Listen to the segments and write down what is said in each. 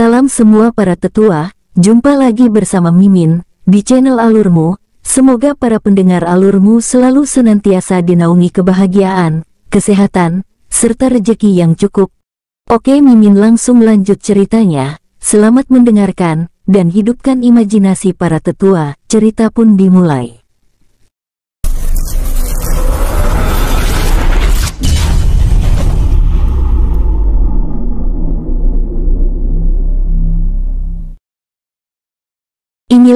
Salam semua para tetua, jumpa lagi bersama Mimin, di channel Alurmu. Semoga para pendengar Alurmu selalu senantiasa dinaungi kebahagiaan, kesehatan, serta rejeki yang cukup. Oke Mimin langsung lanjut ceritanya, selamat mendengarkan, dan hidupkan imajinasi para tetua, cerita pun dimulai.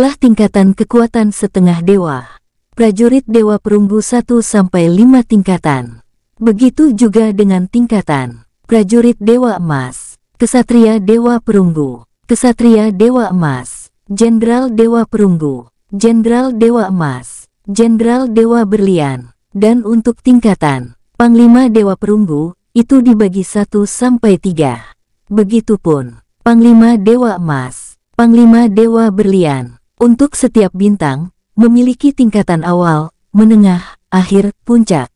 Inilah tingkatan kekuatan setengah dewa. Prajurit Dewa Perunggu 1-5 tingkatan. Begitu juga dengan tingkatan. Prajurit Dewa Emas. Kesatria Dewa Perunggu. Kesatria Dewa Emas. Jenderal Dewa Perunggu. Jenderal Dewa Emas. Jenderal Dewa Berlian. Dan untuk tingkatan. Panglima Dewa Perunggu, itu dibagi 1-3. Begitupun. Panglima Dewa Emas. Panglima Dewa Berlian, untuk setiap bintang, memiliki tingkatan awal, menengah, akhir, puncak.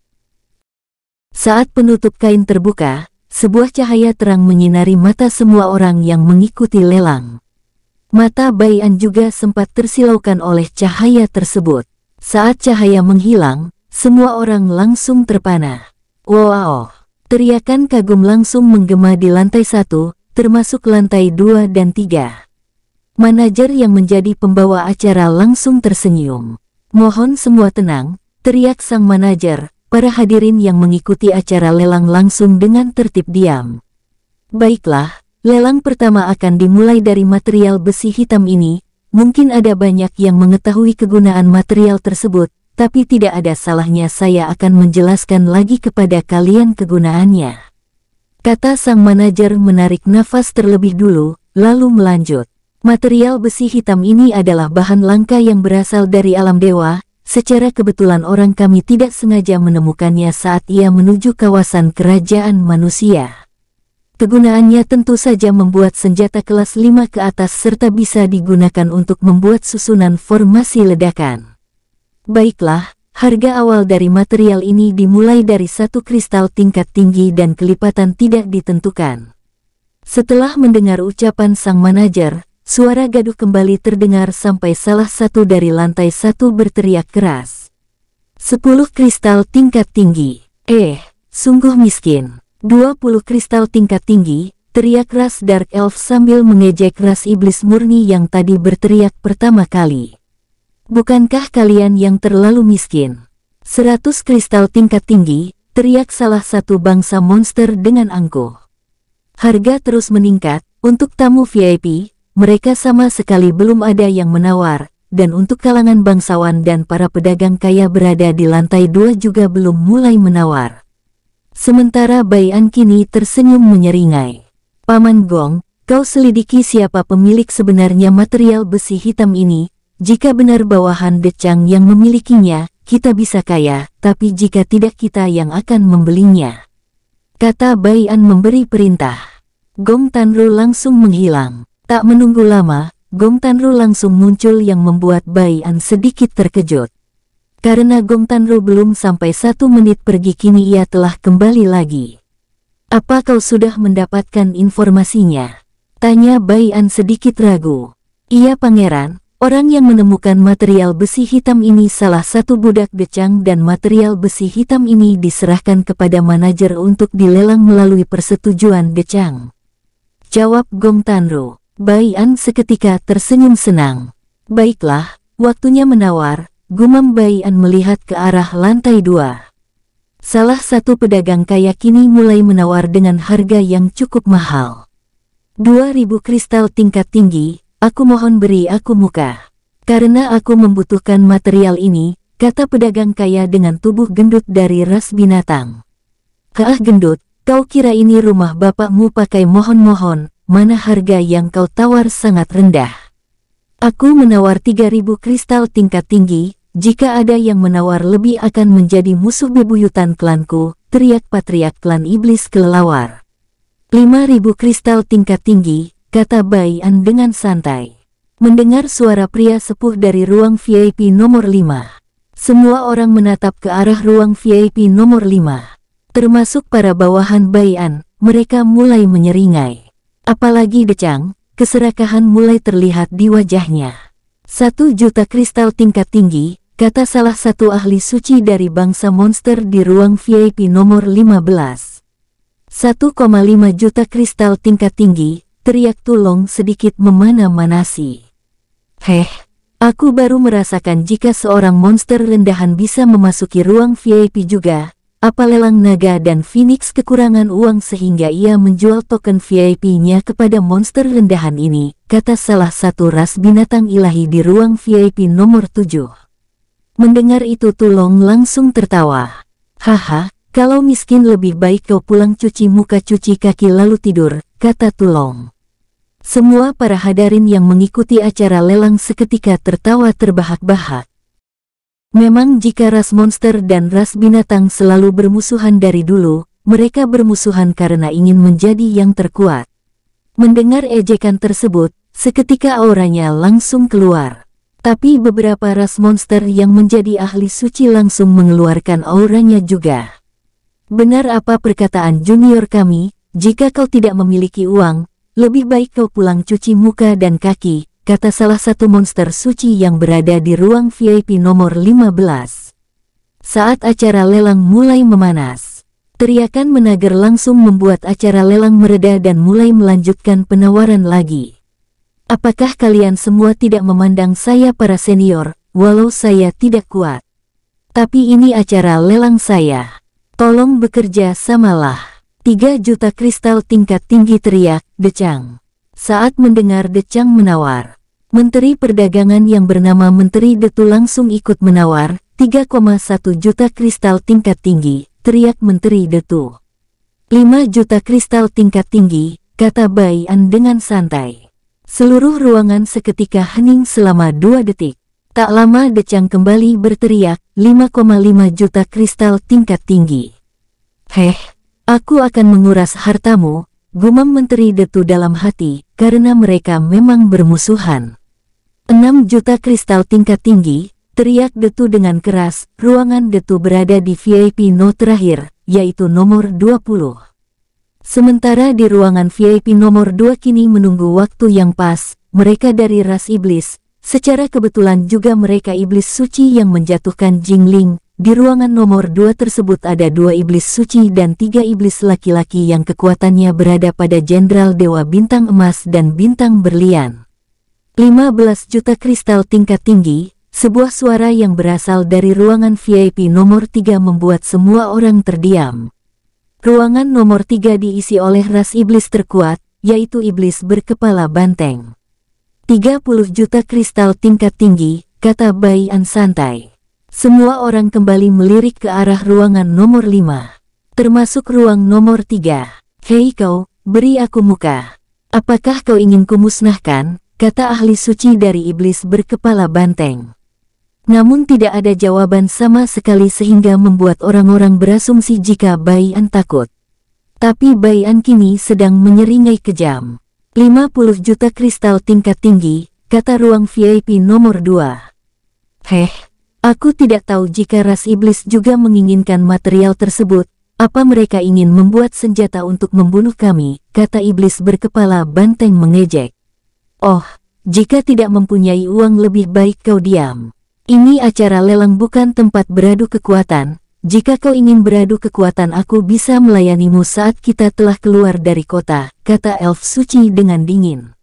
Saat penutup kain terbuka, sebuah cahaya terang menyinari mata semua orang yang mengikuti lelang. Mata Bayan juga sempat tersilaukan oleh cahaya tersebut. Saat cahaya menghilang, semua orang langsung terpana. Wow! Teriakan kagum langsung menggema di lantai satu, termasuk lantai dua dan tiga. Manajer yang menjadi pembawa acara langsung tersenyum. Mohon semua tenang, teriak sang manajer, para hadirin yang mengikuti acara lelang langsung dengan tertib diam. Baiklah, lelang pertama akan dimulai dari material besi hitam ini, mungkin ada banyak yang mengetahui kegunaan material tersebut, tapi tidak ada salahnya saya akan menjelaskan lagi kepada kalian kegunaannya. Kata sang manajer menarik nafas terlebih dulu, lalu melanjut. Material besi hitam ini adalah bahan langka yang berasal dari alam dewa, secara kebetulan orang kami tidak sengaja menemukannya saat ia menuju kawasan kerajaan manusia. Kegunaannya tentu saja membuat senjata kelas 5 ke atas serta bisa digunakan untuk membuat susunan formasi ledakan. Baiklah, harga awal dari material ini dimulai dari satu kristal tingkat tinggi dan kelipatan tidak ditentukan. Setelah mendengar ucapan sang manajer, Suara gaduh kembali terdengar sampai salah satu dari lantai satu berteriak keras. Sepuluh kristal tingkat tinggi. Eh, sungguh miskin. Dua puluh kristal tingkat tinggi, teriak keras Dark Elf sambil mengejek ras iblis murni yang tadi berteriak pertama kali. Bukankah kalian yang terlalu miskin? Seratus kristal tingkat tinggi, teriak salah satu bangsa monster dengan angkuh. Harga terus meningkat, untuk tamu VIP, mereka sama sekali belum ada yang menawar, dan untuk kalangan bangsawan dan para pedagang kaya berada di lantai dua juga belum mulai menawar. Sementara Bayan kini tersenyum menyeringai. Paman Gong, kau selidiki siapa pemilik sebenarnya material besi hitam ini, jika benar bawahan Decang yang memilikinya, kita bisa kaya, tapi jika tidak kita yang akan membelinya. Kata Bayan memberi perintah. Gong Tanru langsung menghilang. Tak menunggu lama, Gong Tanru langsung muncul yang membuat Bai An sedikit terkejut. Karena Gong Tanru belum sampai satu menit pergi kini ia telah kembali lagi. Apa kau sudah mendapatkan informasinya? Tanya Bai An sedikit ragu. Iya pangeran, orang yang menemukan material besi hitam ini salah satu budak decang dan material besi hitam ini diserahkan kepada manajer untuk dilelang melalui persetujuan decang. Jawab Gong Tanru. Bayan seketika tersenyum senang. Baiklah, waktunya menawar, gumam Bayan melihat ke arah lantai dua. Salah satu pedagang kaya kini mulai menawar dengan harga yang cukup mahal. 2000 kristal tingkat tinggi, aku mohon beri aku muka. Karena aku membutuhkan material ini, kata pedagang kaya dengan tubuh gendut dari ras binatang. Hah gendut, kau kira ini rumah bapakmu pakai mohon-mohon, mana harga yang kau tawar sangat rendah. Aku menawar 3000 kristal tingkat tinggi, jika ada yang menawar lebih akan menjadi musuh bebuyutan klanku, teriak patriak klan iblis kelelawar. 5000 kristal tingkat tinggi, kata Bayan dengan santai. Mendengar suara pria sepuh dari ruang VIP nomor 5. Semua orang menatap ke arah ruang VIP nomor 5. Termasuk para bawahan Bayan, mereka mulai menyeringai. Apalagi Decang, keserakahan mulai terlihat di wajahnya. Satu juta kristal tingkat tinggi, kata salah satu ahli suci dari bangsa monster di ruang VIP nomor 15. 1,5 juta kristal tingkat tinggi, teriak Tulong sedikit memana-manasi. Heh, aku baru merasakan jika seorang monster rendahan bisa memasuki ruang VIP juga, apa lelang naga dan Phoenix kekurangan uang sehingga ia menjual token VIP-nya kepada monster rendahan ini, kata salah satu ras binatang ilahi di ruang VIP nomor 7. Mendengar itu Tulong langsung tertawa. Haha, kalau miskin lebih baik kau pulang cuci muka cuci kaki lalu tidur, kata Tulong. Semua para hadarin yang mengikuti acara lelang seketika tertawa terbahak-bahak. Memang jika ras monster dan ras binatang selalu bermusuhan dari dulu, mereka bermusuhan karena ingin menjadi yang terkuat. Mendengar ejekan tersebut, seketika auranya langsung keluar. Tapi beberapa ras monster yang menjadi ahli suci langsung mengeluarkan auranya juga. Benar apa perkataan junior kami, jika kau tidak memiliki uang, lebih baik kau pulang cuci muka dan kaki, kata salah satu monster suci yang berada di ruang VIP nomor 15. Saat acara lelang mulai memanas, teriakan menager langsung membuat acara lelang mereda dan mulai melanjutkan penawaran lagi. Apakah kalian semua tidak memandang saya para senior, walau saya tidak kuat? Tapi ini acara lelang saya. Tolong bekerja samalah. 3 juta kristal tingkat tinggi teriak, Decang. Saat mendengar Decang menawar, Menteri Perdagangan yang bernama Menteri Detu langsung ikut menawar 3,1 juta kristal tingkat tinggi, teriak Menteri Detu. 5 juta kristal tingkat tinggi, kata Bayan dengan santai. Seluruh ruangan seketika hening selama dua detik. Tak lama Decang kembali berteriak, 5,5 juta kristal tingkat tinggi. Heh, aku akan menguras hartamu, gumam Menteri Detu dalam hati, karena mereka memang bermusuhan. 6 juta kristal tingkat tinggi, teriak Detu dengan keras, ruangan Detu berada di VIP no terakhir, yaitu nomor 20. Sementara di ruangan VIP nomor 2 kini menunggu waktu yang pas, mereka dari ras iblis, secara kebetulan juga mereka iblis suci yang menjatuhkan Jingling. Di ruangan nomor 2 tersebut ada dua iblis suci dan tiga iblis laki-laki yang kekuatannya berada pada Jenderal Dewa Bintang Emas dan Bintang Berlian. 15 juta kristal tingkat tinggi, sebuah suara yang berasal dari ruangan VIP nomor 3 membuat semua orang terdiam. Ruangan nomor 3 diisi oleh ras iblis terkuat, yaitu iblis berkepala banteng. 30 juta kristal tingkat tinggi, kata Bayan santai. Semua orang kembali melirik ke arah ruangan nomor 5. Termasuk ruang nomor 3. Hei kau, beri aku muka. Apakah kau ingin kumusnahkan? Kata ahli suci dari iblis berkepala banteng. Namun tidak ada jawaban sama sekali sehingga membuat orang-orang berasumsi jika Bayan takut. Tapi Bayan kini sedang menyeringai kejam. 50 juta kristal tingkat tinggi, kata ruang VIP nomor 2. Heh, aku tidak tahu jika ras iblis juga menginginkan material tersebut, apa mereka ingin membuat senjata untuk membunuh kami, kata iblis berkepala banteng mengejek. Oh, jika tidak mempunyai uang lebih baik kau diam. Ini acara lelang bukan tempat beradu kekuatan. Jika kau ingin beradu kekuatan aku bisa melayanimu saat kita telah keluar dari kota, kata elf suci dengan dingin.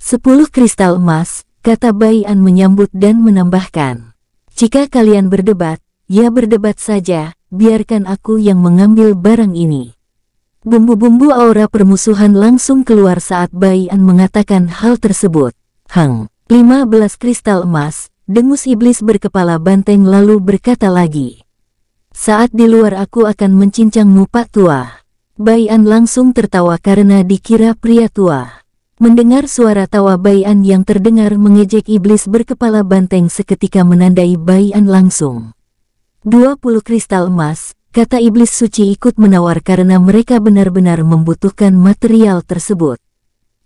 Sepuluh kristal emas, kata Bayan menyambut dan menambahkan. Jika kalian berdebat, ya berdebat saja, biarkan aku yang mengambil barang ini. Bumbu-bumbu aura permusuhan langsung keluar saat Bayan mengatakan hal tersebut. Hang, 15 kristal emas, dengus iblis berkepala banteng lalu berkata lagi. Saat di luar aku akan mencincangmu pak tua. Bayan langsung tertawa karena dikira pria tua. Mendengar suara tawa Bayan yang terdengar mengejek iblis berkepala banteng seketika menandai Bayan langsung. 20 kristal emas, Kata iblis suci ikut menawar karena mereka benar-benar membutuhkan material tersebut.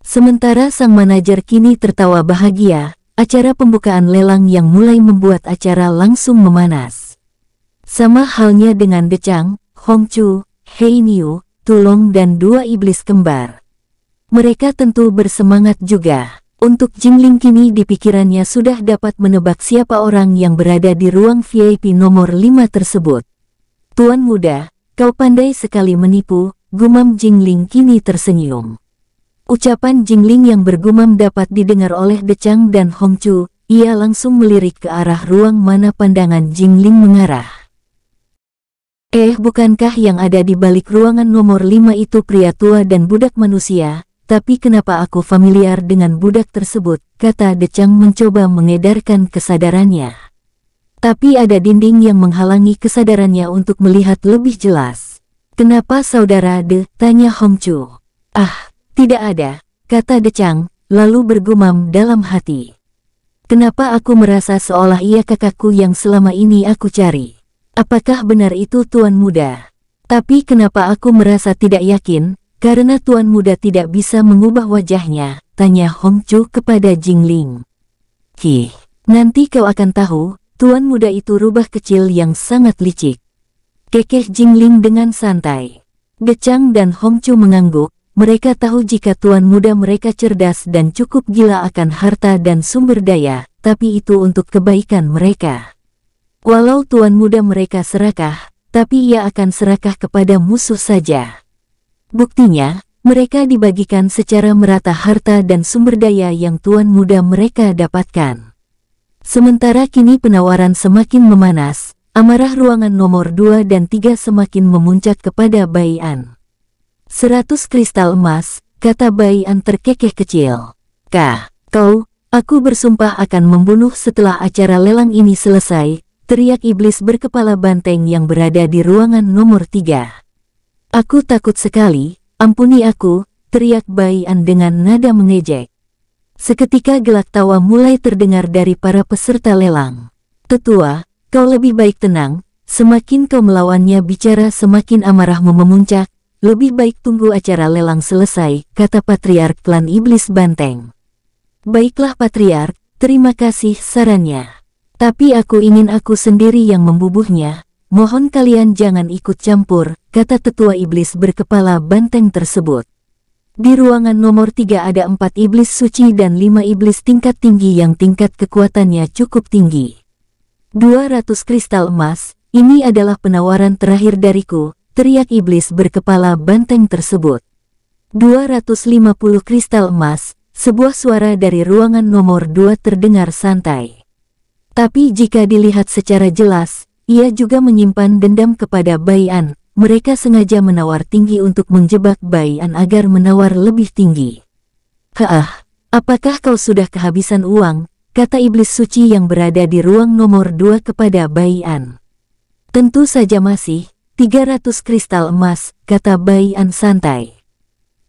Sementara sang manajer kini tertawa bahagia, acara pembukaan lelang yang mulai membuat acara langsung memanas. Sama halnya dengan Decang, Hongchu, Hei Niu, Tulong dan dua iblis kembar. Mereka tentu bersemangat juga. Untuk Jingling kini di pikirannya sudah dapat menebak siapa orang yang berada di ruang VIP nomor 5 tersebut. Tuan muda, kau pandai sekali menipu, gumam Jingling kini tersenyum. Ucapan Jingling yang bergumam dapat didengar oleh Decang dan Hongchu, ia langsung melirik ke arah ruang mana pandangan Jingling mengarah. Eh bukankah yang ada di balik ruangan nomor 5 itu pria tua dan budak manusia, tapi kenapa aku familiar dengan budak tersebut, kata Decang mencoba mengedarkan kesadarannya. Tapi ada dinding yang menghalangi kesadarannya untuk melihat lebih jelas. Kenapa saudara De? Tanya Hongchu. Ah, tidak ada, kata Decang, lalu bergumam dalam hati. Kenapa aku merasa seolah ia kakakku yang selama ini aku cari? Apakah benar itu tuan muda? Tapi kenapa aku merasa tidak yakin, karena Tuan Muda tidak bisa mengubah wajahnya, tanya Hong Chu kepada Jingling. Ki, nanti kau akan tahu, Tuan Muda itu rubah kecil yang sangat licik. Kekeh Jingling dengan santai. Gecang dan Hong Chu mengangguk, mereka tahu jika Tuan Muda mereka cerdas dan cukup gila akan harta dan sumber daya, tapi itu untuk kebaikan mereka. Walau Tuan Muda mereka serakah, tapi ia akan serakah kepada musuh saja. Buktinya, mereka dibagikan secara merata harta dan sumber daya yang tuan muda mereka dapatkan. Sementara kini penawaran semakin memanas, amarah ruangan nomor 2 dan 3 semakin memuncak kepada Bayan. Seratus kristal emas, kata Bayan terkekeh kecil. Kah, kau, aku bersumpah akan membunuh setelah acara lelang ini selesai, teriak iblis berkepala banteng yang berada di ruangan nomor 3. Aku takut sekali, ampuni aku, teriak Bayan dengan nada mengejek. Seketika gelak tawa mulai terdengar dari para peserta lelang. Tetua, kau lebih baik tenang, semakin kau melawannya bicara semakin amarahmu memuncak, lebih baik tunggu acara lelang selesai, kata Patriark Klan Iblis Banteng. Baiklah Patriark, terima kasih sarannya. Tapi aku ingin aku sendiri yang membubuhnya, Mohon kalian jangan ikut campur, kata tetua iblis berkepala banteng tersebut. Di ruangan nomor tiga ada empat iblis suci dan lima iblis tingkat tinggi yang tingkat kekuatannya cukup tinggi. 200 kristal emas, ini adalah penawaran terakhir dariku, teriak iblis berkepala banteng tersebut. 250 kristal emas, sebuah suara dari ruangan nomor 2 terdengar santai. Tapi jika dilihat secara jelas, ia juga menyimpan dendam kepada Bayan. Mereka sengaja menawar tinggi untuk menjebak Bayan agar menawar lebih tinggi. Haah, apakah kau sudah kehabisan uang? Kata iblis suci yang berada di ruang nomor dua kepada Bayan. Tentu saja masih, 300 kristal emas, kata Bayan santai.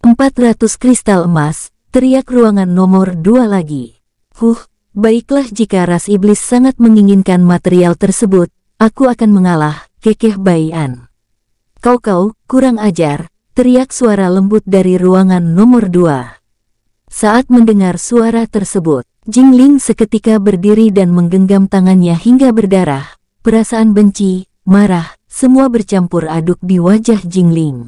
400 kristal emas, teriak ruangan nomor dua lagi. Huh, baiklah jika ras iblis sangat menginginkan material tersebut, Aku akan mengalah, kekeh Bayan. Kau-kau, kurang ajar, teriak suara lembut dari ruangan nomor dua. Saat mendengar suara tersebut, Jingling seketika berdiri dan menggenggam tangannya hingga berdarah. Perasaan benci, marah, semua bercampur aduk di wajah Jingling.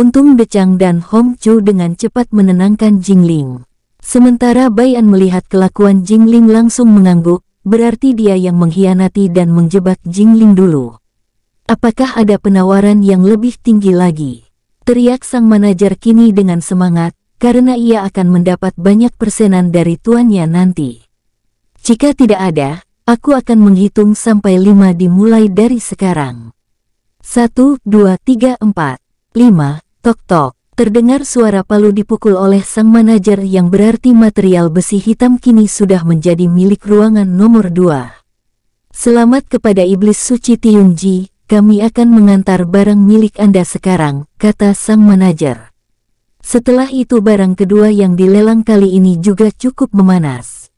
Untung Decang dan Hong Chu dengan cepat menenangkan Jingling. Sementara Bayan melihat kelakuan Jingling langsung mengangguk, berarti dia yang mengkhianati dan menjebak Jingling dulu. Apakah ada penawaran yang lebih tinggi lagi? Teriak sang manajer kini dengan semangat, karena ia akan mendapat banyak persenan dari tuannya nanti. Jika tidak ada, aku akan menghitung sampai lima dimulai dari sekarang. Satu, dua, tiga, empat, lima, tok tok. Terdengar suara palu dipukul oleh sang manajer yang berarti material besi hitam kini sudah menjadi milik ruangan nomor 2. Selamat kepada Iblis Suci Tiunji, kami akan mengantar barang milik Anda sekarang, kata sang manajer. Setelah itu barang kedua yang dilelang kali ini juga cukup memanas.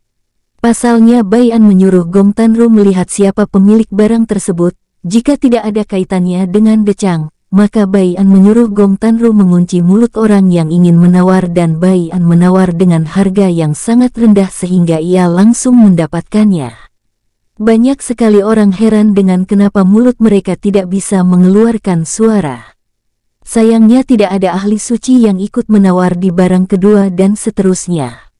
Pasalnya Bayan menyuruh Gong Tanru melihat siapa pemilik barang tersebut, jika tidak ada kaitannya dengan Decang, maka Bayan menyuruh Gong Tanru mengunci mulut orang yang ingin menawar dan Bayan menawar dengan harga yang sangat rendah sehingga ia langsung mendapatkannya. Banyak sekali orang heran dengan kenapa mulut mereka tidak bisa mengeluarkan suara. Sayangnya tidak ada ahli suci yang ikut menawar di barang kedua dan seterusnya.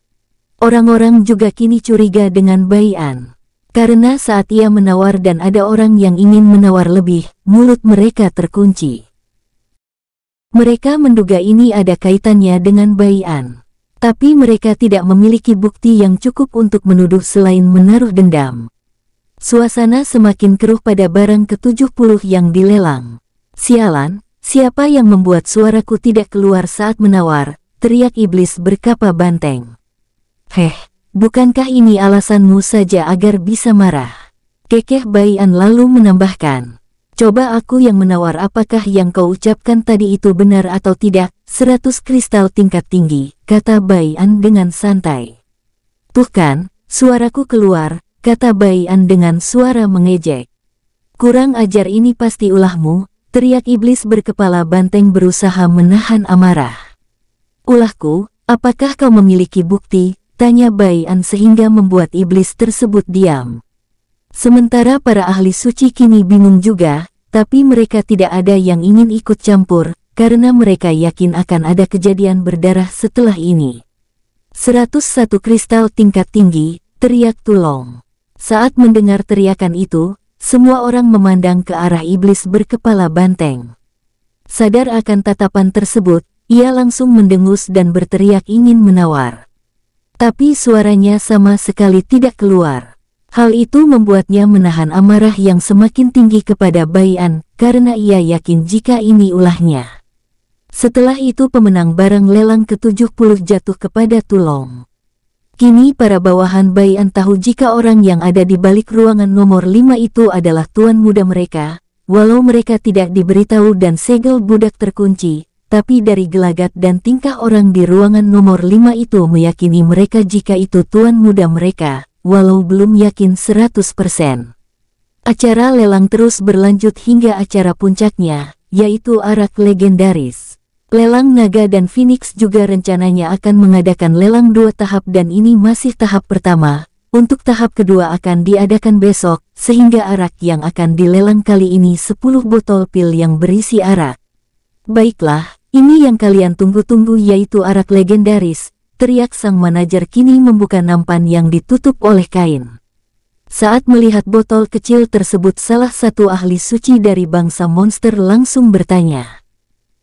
Orang-orang juga kini curiga dengan Bayan. Karena saat ia menawar dan ada orang yang ingin menawar lebih, mulut mereka terkunci. Mereka menduga ini ada kaitannya dengan Bayan. Tapi mereka tidak memiliki bukti yang cukup untuk menuduh selain menaruh dendam. Suasana semakin keruh pada barang ke-70 yang dilelang. Sialan, siapa yang membuat suaraku tidak keluar saat menawar, teriak iblis berkapa banteng. Heh, bukankah ini alasanmu saja agar bisa marah? Kekeh Bayan lalu menambahkan. Coba aku yang menawar apakah yang kau ucapkan tadi itu benar atau tidak, seratus kristal tingkat tinggi, kata Bayan dengan santai. Tuh kan, suaraku keluar, kata Bayan dengan suara mengejek. Kurang ajar ini pasti ulahmu, teriak iblis berkepala banteng berusaha menahan amarah. Ulahku, apakah kau memiliki bukti, Tanya Bayan sehingga membuat iblis tersebut diam. Sementara para ahli suci kini bingung juga, tapi mereka tidak ada yang ingin ikut campur, karena mereka yakin akan ada kejadian berdarah setelah ini. 101 kristal tingkat tinggi, teriak Tulong. Saat mendengar teriakan itu, semua orang memandang ke arah iblis berkepala banteng. Sadar akan tatapan tersebut, ia langsung mendengus dan berteriak ingin menawar tapi suaranya sama sekali tidak keluar. Hal itu membuatnya menahan amarah yang semakin tinggi kepada Bayan, karena ia yakin jika ini ulahnya. Setelah itu pemenang barang lelang ke-70 jatuh kepada Tulong. Kini para bawahan Bayan tahu jika orang yang ada di balik ruangan nomor 5 itu adalah tuan muda mereka, walau mereka tidak diberitahu dan segel budak terkunci, tapi dari gelagat dan tingkah orang di ruangan nomor 5 itu meyakini mereka jika itu tuan muda mereka, walau belum yakin 100%. Acara lelang terus berlanjut hingga acara puncaknya, yaitu arak legendaris. Lelang Naga dan Phoenix juga rencananya akan mengadakan lelang dua tahap dan ini masih tahap pertama. Untuk tahap kedua akan diadakan besok, sehingga arak yang akan dilelang kali ini 10 botol pil yang berisi arak. Baiklah, ini yang kalian tunggu-tunggu yaitu arak legendaris, teriak sang manajer kini membuka nampan yang ditutup oleh kain. Saat melihat botol kecil tersebut salah satu ahli suci dari bangsa monster langsung bertanya.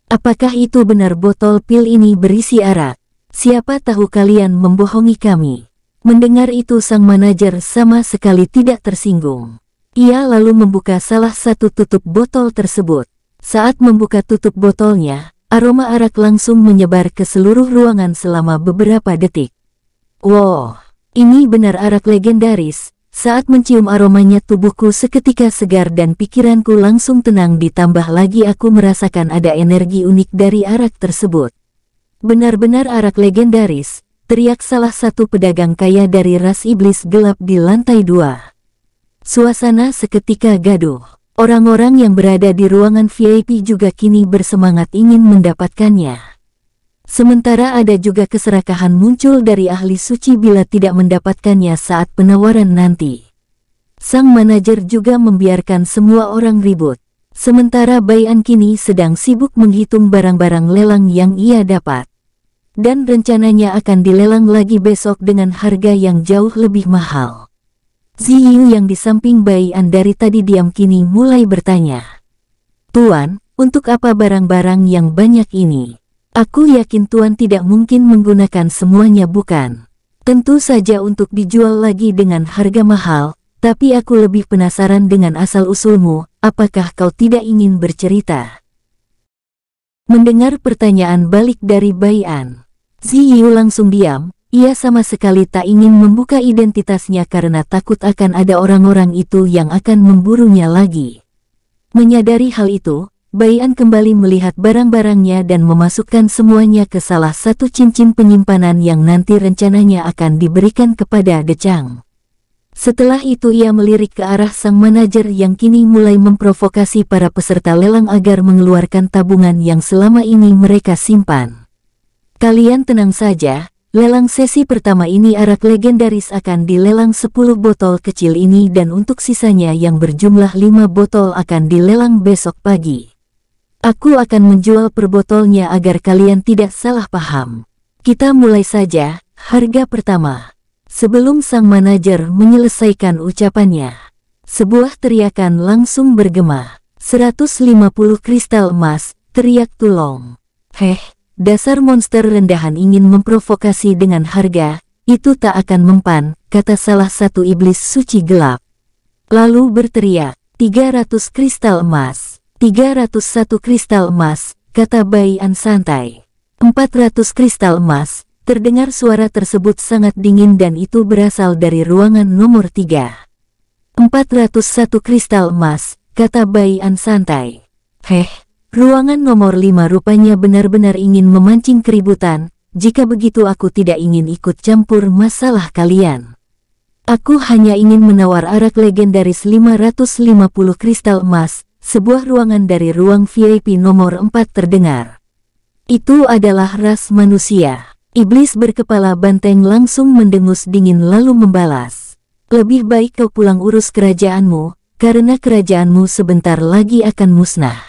Apakah itu benar botol pil ini berisi arak? Siapa tahu kalian membohongi kami? Mendengar itu sang manajer sama sekali tidak tersinggung. Ia lalu membuka salah satu tutup botol tersebut. Saat membuka tutup botolnya, Aroma arak langsung menyebar ke seluruh ruangan selama beberapa detik. Wow, ini benar arak legendaris. Saat mencium aromanya tubuhku seketika segar dan pikiranku langsung tenang ditambah lagi aku merasakan ada energi unik dari arak tersebut. Benar-benar arak legendaris, teriak salah satu pedagang kaya dari ras iblis gelap di lantai dua. Suasana seketika gaduh. Orang-orang yang berada di ruangan VIP juga kini bersemangat ingin mendapatkannya. Sementara ada juga keserakahan muncul dari ahli suci bila tidak mendapatkannya saat penawaran nanti. Sang manajer juga membiarkan semua orang ribut. Sementara Bayan kini sedang sibuk menghitung barang-barang lelang yang ia dapat. Dan rencananya akan dilelang lagi besok dengan harga yang jauh lebih mahal. Ziyu yang di samping An dari tadi diam kini mulai bertanya. Tuan, untuk apa barang-barang yang banyak ini? Aku yakin Tuan tidak mungkin menggunakan semuanya bukan? Tentu saja untuk dijual lagi dengan harga mahal, tapi aku lebih penasaran dengan asal-usulmu, apakah kau tidak ingin bercerita? Mendengar pertanyaan balik dari An, Ziyu langsung diam, ia sama sekali tak ingin membuka identitasnya karena takut akan ada orang-orang itu yang akan memburunya lagi. Menyadari hal itu, Bayan kembali melihat barang-barangnya dan memasukkan semuanya ke salah satu cincin penyimpanan yang nanti rencananya akan diberikan kepada Decang. Setelah itu ia melirik ke arah sang manajer yang kini mulai memprovokasi para peserta lelang agar mengeluarkan tabungan yang selama ini mereka simpan. Kalian tenang saja, Lelang sesi pertama ini arak legendaris akan dilelang 10 botol kecil ini dan untuk sisanya yang berjumlah 5 botol akan dilelang besok pagi. Aku akan menjual per botolnya agar kalian tidak salah paham. Kita mulai saja, harga pertama. Sebelum sang manajer menyelesaikan ucapannya, sebuah teriakan langsung bergema. 150 kristal emas, teriak Tulong. Heh, dasar monster rendahan ingin memprovokasi dengan harga, itu tak akan mempan, kata salah satu iblis suci gelap. Lalu berteriak, 300 kristal emas, 301 kristal emas, kata Bayan santai. 400 kristal emas, terdengar suara tersebut sangat dingin dan itu berasal dari ruangan nomor 3. 401 kristal emas, kata Bayan santai. Heh, ruangan nomor 5 rupanya benar-benar ingin memancing keributan, jika begitu aku tidak ingin ikut campur masalah kalian. Aku hanya ingin menawar arak legendaris 550 kristal emas, sebuah ruangan dari ruang VIP nomor 4 terdengar. Itu adalah ras manusia. Iblis berkepala banteng langsung mendengus dingin lalu membalas. Lebih baik kau pulang urus kerajaanmu, karena kerajaanmu sebentar lagi akan musnah.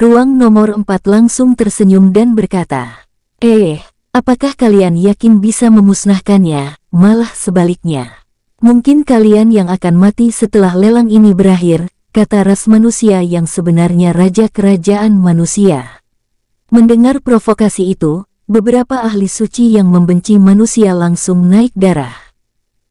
Ruang nomor 4 langsung tersenyum dan berkata, Eh, apakah kalian yakin bisa memusnahkannya, malah sebaliknya? Mungkin kalian yang akan mati setelah lelang ini berakhir, kata ras manusia yang sebenarnya raja kerajaan manusia. Mendengar provokasi itu, beberapa ahli suci yang membenci manusia langsung naik darah.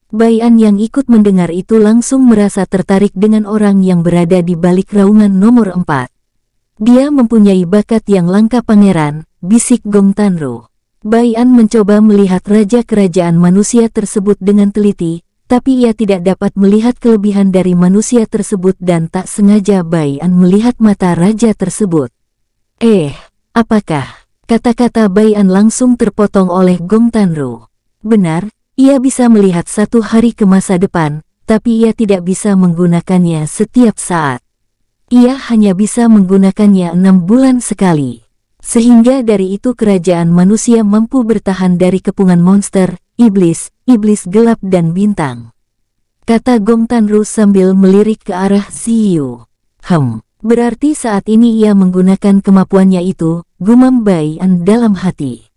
Bayan yang ikut mendengar itu langsung merasa tertarik dengan orang yang berada di balik raungan nomor 4. Dia mempunyai bakat yang langka pangeran, bisik Gong Tanru. Bayan mencoba melihat raja kerajaan manusia tersebut dengan teliti, tapi ia tidak dapat melihat kelebihan dari manusia tersebut dan tak sengaja Bayan melihat mata raja tersebut. Eh, Apakah? Kata-kata Bayan langsung terpotong oleh Gong Tanru. Benar, ia bisa melihat satu hari ke masa depan, tapi ia tidak bisa menggunakannya setiap saat. Ia hanya bisa menggunakannya enam bulan sekali. Sehingga dari itu kerajaan manusia mampu bertahan dari kepungan monster, iblis, iblis gelap dan bintang. Kata Gong Tanru sambil melirik ke arah Siyu. Hem. Berarti saat ini ia menggunakan kemampuannya itu, gumam Bayan dalam hati.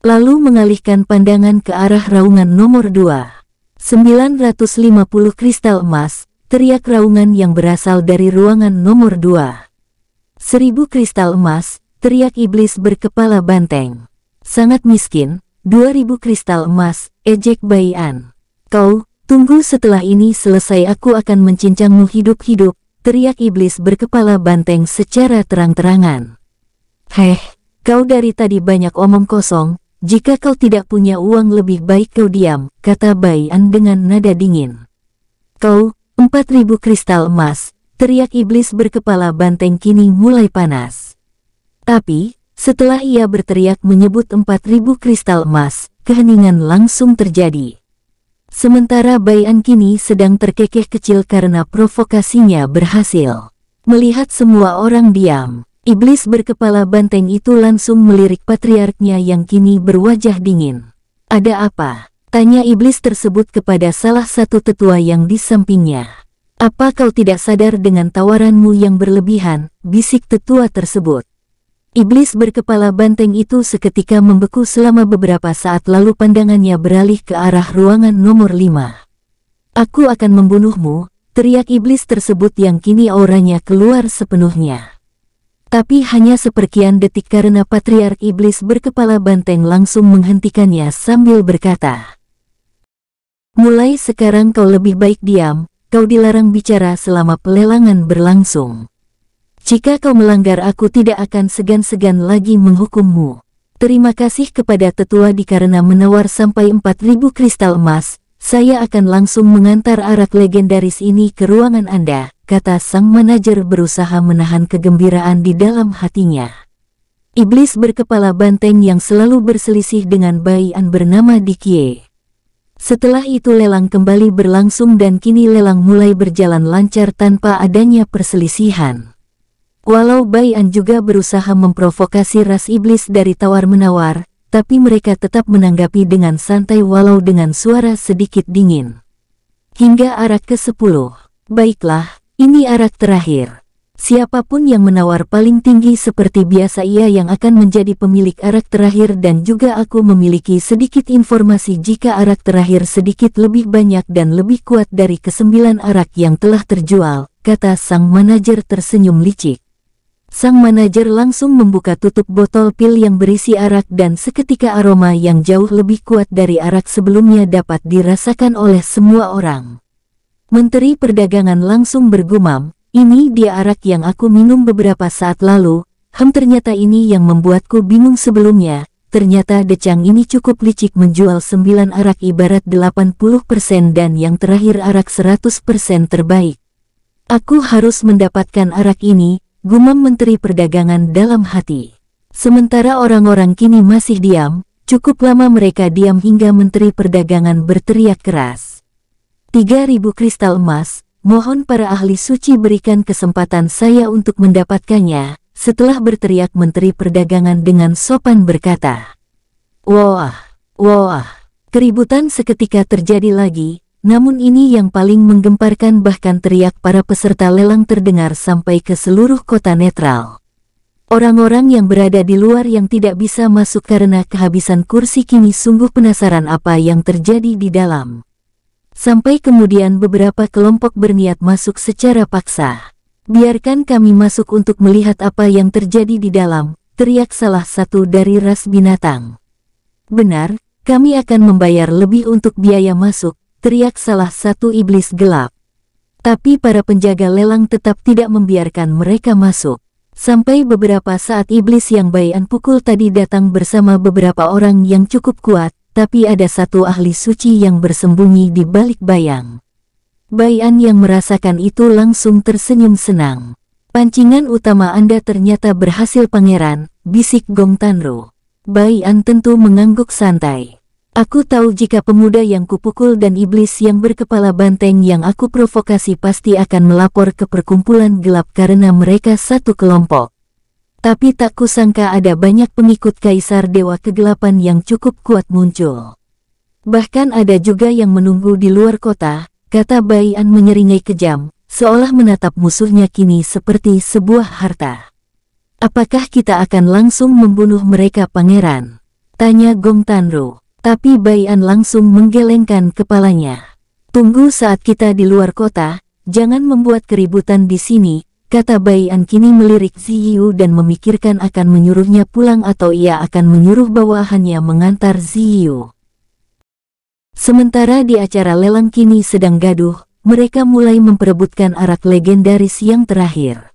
Lalu mengalihkan pandangan ke arah raungan nomor 2. 950 kristal emas, teriak raungan yang berasal dari ruangan nomor 2. Seribu kristal emas, teriak iblis berkepala banteng. Sangat miskin, 2000 kristal emas, ejek Bayan. Kau, tunggu setelah ini selesai aku akan mencincangmu hidup-hidup, teriak iblis berkepala banteng secara terang-terangan. Heh, kau dari tadi banyak omong kosong, jika kau tidak punya uang lebih baik kau diam, kata Bayan dengan nada dingin. Kau, empat ribu kristal emas, teriak iblis berkepala banteng kini mulai panas. Tapi, setelah ia berteriak menyebut empat ribu kristal emas, keheningan langsung terjadi. Sementara Bayan kini sedang terkekeh kecil karena provokasinya berhasil. Melihat semua orang diam, iblis berkepala banteng itu langsung melirik patriarknya yang kini berwajah dingin. Ada apa? Tanya iblis tersebut kepada salah satu tetua yang di sampingnya. Apa kau tidak sadar dengan tawaranmu yang berlebihan, bisik tetua tersebut. Iblis berkepala banteng itu seketika membeku selama beberapa saat lalu pandangannya beralih ke arah ruangan nomor 5. Aku akan membunuhmu, teriak iblis tersebut yang kini auranya keluar sepenuhnya. Tapi hanya seperkian detik karena patriark iblis berkepala banteng langsung menghentikannya sambil berkata, Mulai sekarang kau lebih baik diam, kau dilarang bicara selama pelelangan berlangsung. Jika kau melanggar aku tidak akan segan-segan lagi menghukummu. Terima kasih kepada tetua karena menawar sampai 4000 kristal emas, saya akan langsung mengantar arak legendaris ini ke ruangan Anda, kata sang manajer berusaha menahan kegembiraan di dalam hatinya. Iblis berkepala banteng yang selalu berselisih dengan bayian bernama Dikie. Setelah itu lelang kembali berlangsung dan kini lelang mulai berjalan lancar tanpa adanya perselisihan. Walau Bayan juga berusaha memprovokasi ras iblis dari tawar-menawar, tapi mereka tetap menanggapi dengan santai walau dengan suara sedikit dingin. Hingga arak ke-10. Baiklah, ini arak terakhir. Siapa pun yang menawar paling tinggi seperti biasa ia yang akan menjadi pemilik arak terakhir dan juga aku memiliki sedikit informasi jika arak terakhir sedikit lebih banyak dan lebih kuat dari kesembilan arak yang telah terjual, kata sang manajer tersenyum licik. Sang manajer langsung membuka tutup botol pil yang berisi arak dan seketika aroma yang jauh lebih kuat dari arak sebelumnya dapat dirasakan oleh semua orang. Menteri Perdagangan langsung bergumam, ini dia arak yang aku minum beberapa saat lalu, hem ternyata ini yang membuatku bingung sebelumnya, ternyata Decang ini cukup licik menjual 9 arak ibarat 80% dan yang terakhir arak 100% terbaik. Aku harus mendapatkan arak ini, gumam Menteri Perdagangan dalam hati. Sementara orang-orang kini masih diam, cukup lama mereka diam hingga Menteri Perdagangan berteriak keras. 3000 kristal emas, Mohon para ahli suci berikan kesempatan saya untuk mendapatkannya, setelah berteriak Menteri Perdagangan dengan sopan berkata. Wah, wah, keributan seketika terjadi lagi, namun ini yang paling menggemparkan bahkan teriak para peserta lelang terdengar sampai ke seluruh kota netral. Orang-orang yang berada di luar yang tidak bisa masuk karena kehabisan kursi kini sungguh penasaran apa yang terjadi di dalam. Sampai kemudian beberapa kelompok berniat masuk secara paksa. Biarkan kami masuk untuk melihat apa yang terjadi di dalam, teriak salah satu dari ras binatang. Benar, kami akan membayar lebih untuk biaya masuk, teriak salah satu iblis gelap. Tapi para penjaga lelang tetap tidak membiarkan mereka masuk. Sampai beberapa saat iblis yang bayan pukul tadi datang bersama beberapa orang yang cukup kuat, tapi ada satu ahli suci yang bersembunyi di balik bayang. Bayan yang merasakan itu langsung tersenyum senang. Pancingan utama Anda ternyata berhasil pangeran, bisik Gong Tanro. Bayan tentu mengangguk santai. Aku tahu jika pemuda yang kupukul dan iblis yang berkepala banteng yang aku provokasi pasti akan melapor ke perkumpulan gelap karena mereka satu kelompok. Tapi tak kusangka ada banyak pengikut Kaisar Dewa Kegelapan yang cukup kuat muncul. Bahkan ada juga yang menunggu di luar kota, kata Bayan menyeringai kejam, seolah menatap musuhnya kini seperti sebuah harta. Apakah kita akan langsung membunuh mereka pangeran? Tanya Gong Tanro, tapi Bayan langsung menggelengkan kepalanya. Tunggu saat kita di luar kota, jangan membuat keributan di sini, Kata Bayan kini melirik Ziyu dan memikirkan akan menyuruhnya pulang atau ia akan menyuruh bawahannya mengantar Ziyu. Sementara di acara lelang kini sedang gaduh, mereka mulai memperebutkan arak legendaris yang terakhir.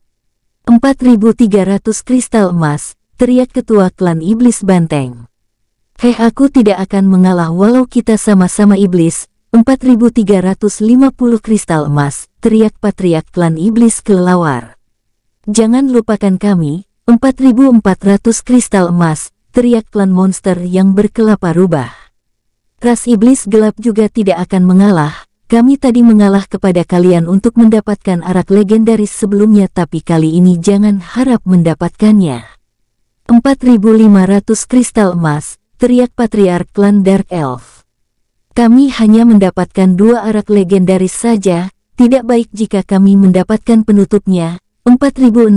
4.300 kristal emas, teriak ketua klan iblis banteng. Heh aku tidak akan mengalah walau kita sama-sama iblis, 4.350 kristal emas, teriak patriak klan iblis kelelawar. Jangan lupakan kami, 4.400 kristal emas, teriak klan monster yang berkelapa rubah. Ras iblis gelap juga tidak akan mengalah, kami tadi mengalah kepada kalian untuk mendapatkan arak legendaris sebelumnya tapi kali ini jangan harap mendapatkannya. 4.500 kristal emas, teriak patriark klan Dark Elf. Kami hanya mendapatkan dua arak legendaris saja, tidak baik jika kami mendapatkan penutupnya, 4.600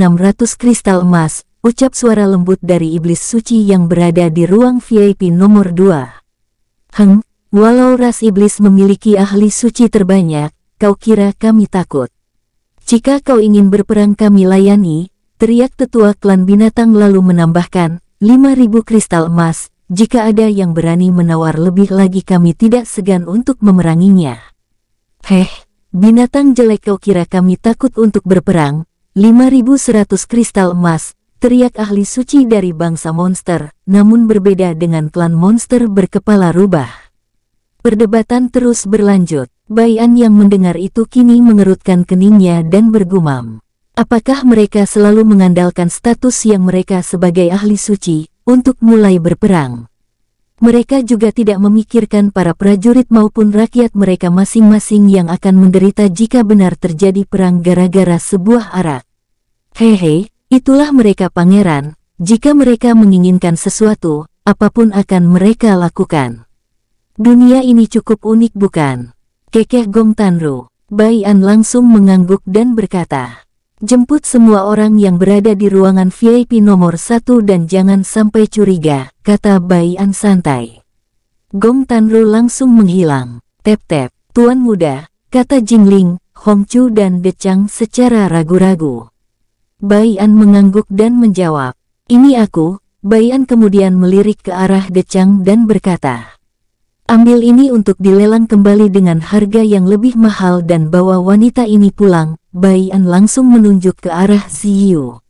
kristal emas, ucap suara lembut dari iblis suci yang berada di ruang VIP nomor 2. Heng, walau ras iblis memiliki ahli suci terbanyak, kau kira kami takut. Jika kau ingin berperang kami layani, teriak tetua klan binatang lalu menambahkan, 5.000 kristal emas, jika ada yang berani menawar lebih lagi kami tidak segan untuk memeranginya. Heh, binatang jelek kau kira kami takut untuk berperang? 5100 kristal emas, teriak ahli suci dari bangsa monster, namun berbeda dengan klan monster berkepala rubah. Perdebatan terus berlanjut. Bayan yang mendengar itu kini mengerutkan keningnya dan bergumam. Apakah mereka selalu mengandalkan status yang mereka sebagai ahli suci, untuk mulai berperang. Mereka juga tidak memikirkan para prajurit maupun rakyat mereka masing-masing yang akan menderita jika benar terjadi perang gara-gara sebuah arak. Hehe, itulah mereka pangeran, jika mereka menginginkan sesuatu, apa pun akan mereka lakukan. Dunia ini cukup unik bukan? Kekeh Gong Tanru, Bai An langsung mengangguk dan berkata, Jemput semua orang yang berada di ruangan VIP nomor satu dan jangan sampai curiga, kata Bai An santai. Gong Tanru langsung menghilang. Tep-tep, Tuan Muda, kata Jingling, Hong Chu dan Decang secara ragu-ragu. Bai An mengangguk dan menjawab, ini aku, Bai An kemudian melirik ke arah Decang dan berkata, Ambil ini untuk dilelang kembali dengan harga yang lebih mahal dan bawa wanita ini pulang, Bayan langsung menunjuk ke arah Ziyu.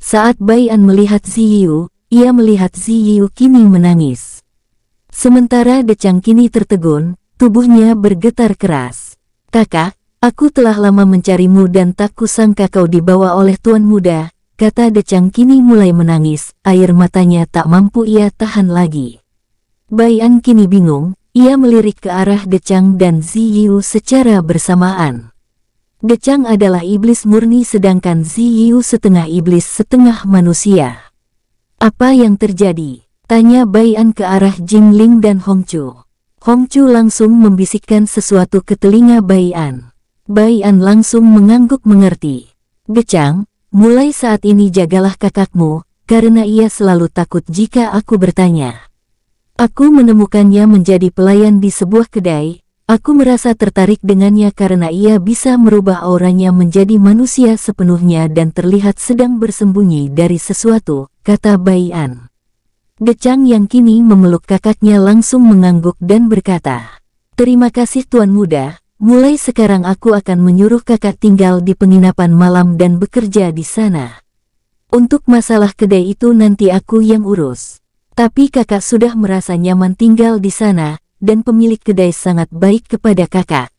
Saat Bayan melihat Ziyu, ia melihat Ziyu kini menangis. Sementara Decang kini tertegun, tubuhnya bergetar keras. Kakak, aku telah lama mencarimu dan tak kusangka kau dibawa oleh tuan muda, kata Decang kini mulai menangis, air matanya tak mampu ia tahan lagi. Bayan kini bingung, ia melirik ke arah Decang dan Ziyu secara bersamaan. Decang adalah iblis murni sedangkan Ziyu setengah iblis setengah manusia. Apa yang terjadi? Tanya Bayan ke arah Jingling dan Hongchu. Hongchu langsung membisikkan sesuatu ke telinga Bayan. Bayan langsung mengangguk mengerti. Decang, mulai saat ini jagalah kakakmu, karena ia selalu takut jika aku bertanya. Aku menemukannya menjadi pelayan di sebuah kedai, Aku merasa tertarik dengannya karena ia bisa merubah auranya menjadi manusia sepenuhnya dan terlihat sedang bersembunyi dari sesuatu, kata Bayan. Decang yang kini memeluk kakaknya langsung mengangguk dan berkata, Terima kasih Tuan Muda, mulai sekarang aku akan menyuruh kakak tinggal di penginapan malam dan bekerja di sana. Untuk masalah kedai itu nanti aku yang urus. Tapi kakak sudah merasa nyaman tinggal di sana, dan pemilik kedai sangat baik kepada kakak.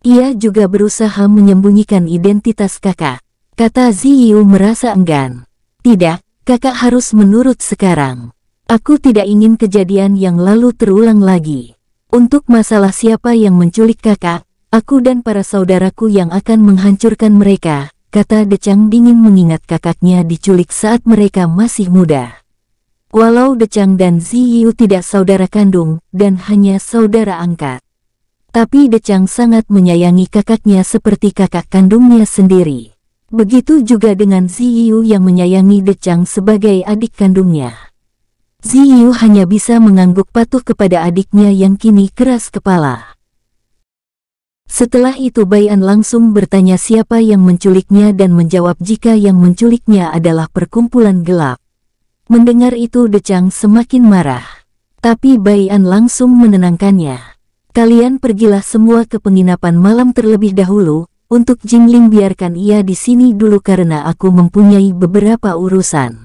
Ia juga berusaha menyembunyikan identitas kakak. Kata Ziyu merasa enggan. Tidak, kakak harus menurut sekarang. Aku tidak ingin kejadian yang lalu terulang lagi. Untuk masalah siapa yang menculik kakak, aku dan para saudaraku yang akan menghancurkan mereka, kata Decang dingin mengingat kakaknya diculik saat mereka masih muda. Walau Decang dan Ziyu tidak saudara kandung dan hanya saudara angkat. Tapi Decang sangat menyayangi kakaknya seperti kakak kandungnya sendiri. Begitu juga dengan Ziyu yang menyayangi Decang sebagai adik kandungnya. Ziyu hanya bisa mengangguk patuh kepada adiknya yang kini keras kepala. Setelah itu Bayan langsung bertanya siapa yang menculiknya dan menjawab jika yang menculiknya adalah perkumpulan gelap. Mendengar itu Decang semakin marah. Tapi Bayan langsung menenangkannya. Kalian pergilah semua ke penginapan malam terlebih dahulu, untuk Jingling biarkan ia di sini dulu karena aku mempunyai beberapa urusan.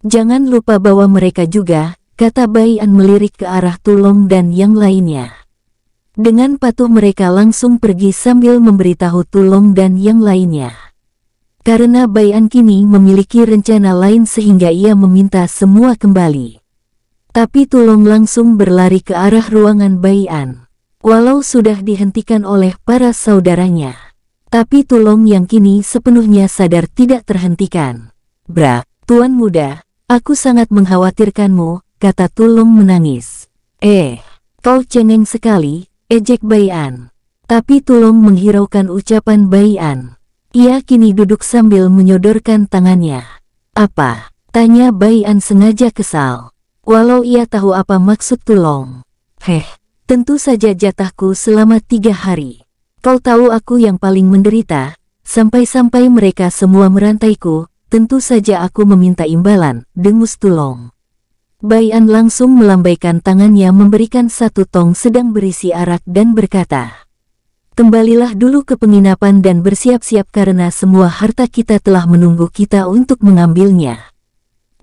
Jangan lupa bawa mereka juga, kata Bayan melirik ke arah Tulong dan yang lainnya. Dengan patuh mereka langsung pergi sambil memberitahu Tulong dan yang lainnya. Karena Bayan kini memiliki rencana lain sehingga ia meminta semua kembali. Tapi Tulong langsung berlari ke arah ruangan Bayan. Walau sudah dihentikan oleh para saudaranya. Tapi Tulong yang kini sepenuhnya sadar tidak terhentikan. Bra, Tuan Muda, aku sangat mengkhawatirkanmu, kata Tulong menangis. Eh, kau cengeng sekali, ejek Bayan. Tapi Tulong menghiraukan ucapan Bayan. Ia kini duduk sambil menyodorkan tangannya. Apa? Tanya Bayan sengaja kesal. Walau ia tahu apa maksud Tulong. Heh, tentu saja jatahku selama tiga hari. Kau tahu aku yang paling menderita, sampai-sampai mereka semua merantaiku, tentu saja aku meminta imbalan, dengus Tulong. Bayan langsung melambaikan tangannya memberikan satu tong sedang berisi arak dan berkata, Kembalilah dulu ke penginapan dan bersiap-siap karena semua harta kita telah menunggu kita untuk mengambilnya.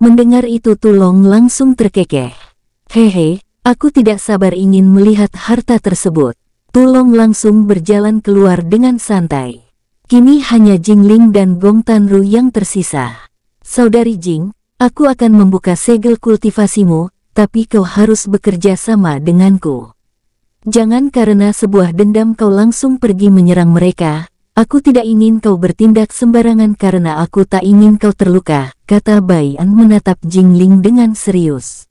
Mendengar itu Tulong langsung terkekeh. Hehe, aku tidak sabar ingin melihat harta tersebut. Tulong langsung berjalan keluar dengan santai. Kini hanya Jingling dan Gong Tanru yang tersisa. Saudari Jing, aku akan membuka segel kultivasimu, tapi kau harus bekerja sama denganku. Jangan karena sebuah dendam kau langsung pergi menyerang mereka. Aku tidak ingin kau bertindak sembarangan karena aku tak ingin kau terluka, kata Bayan menatap Jingling dengan serius.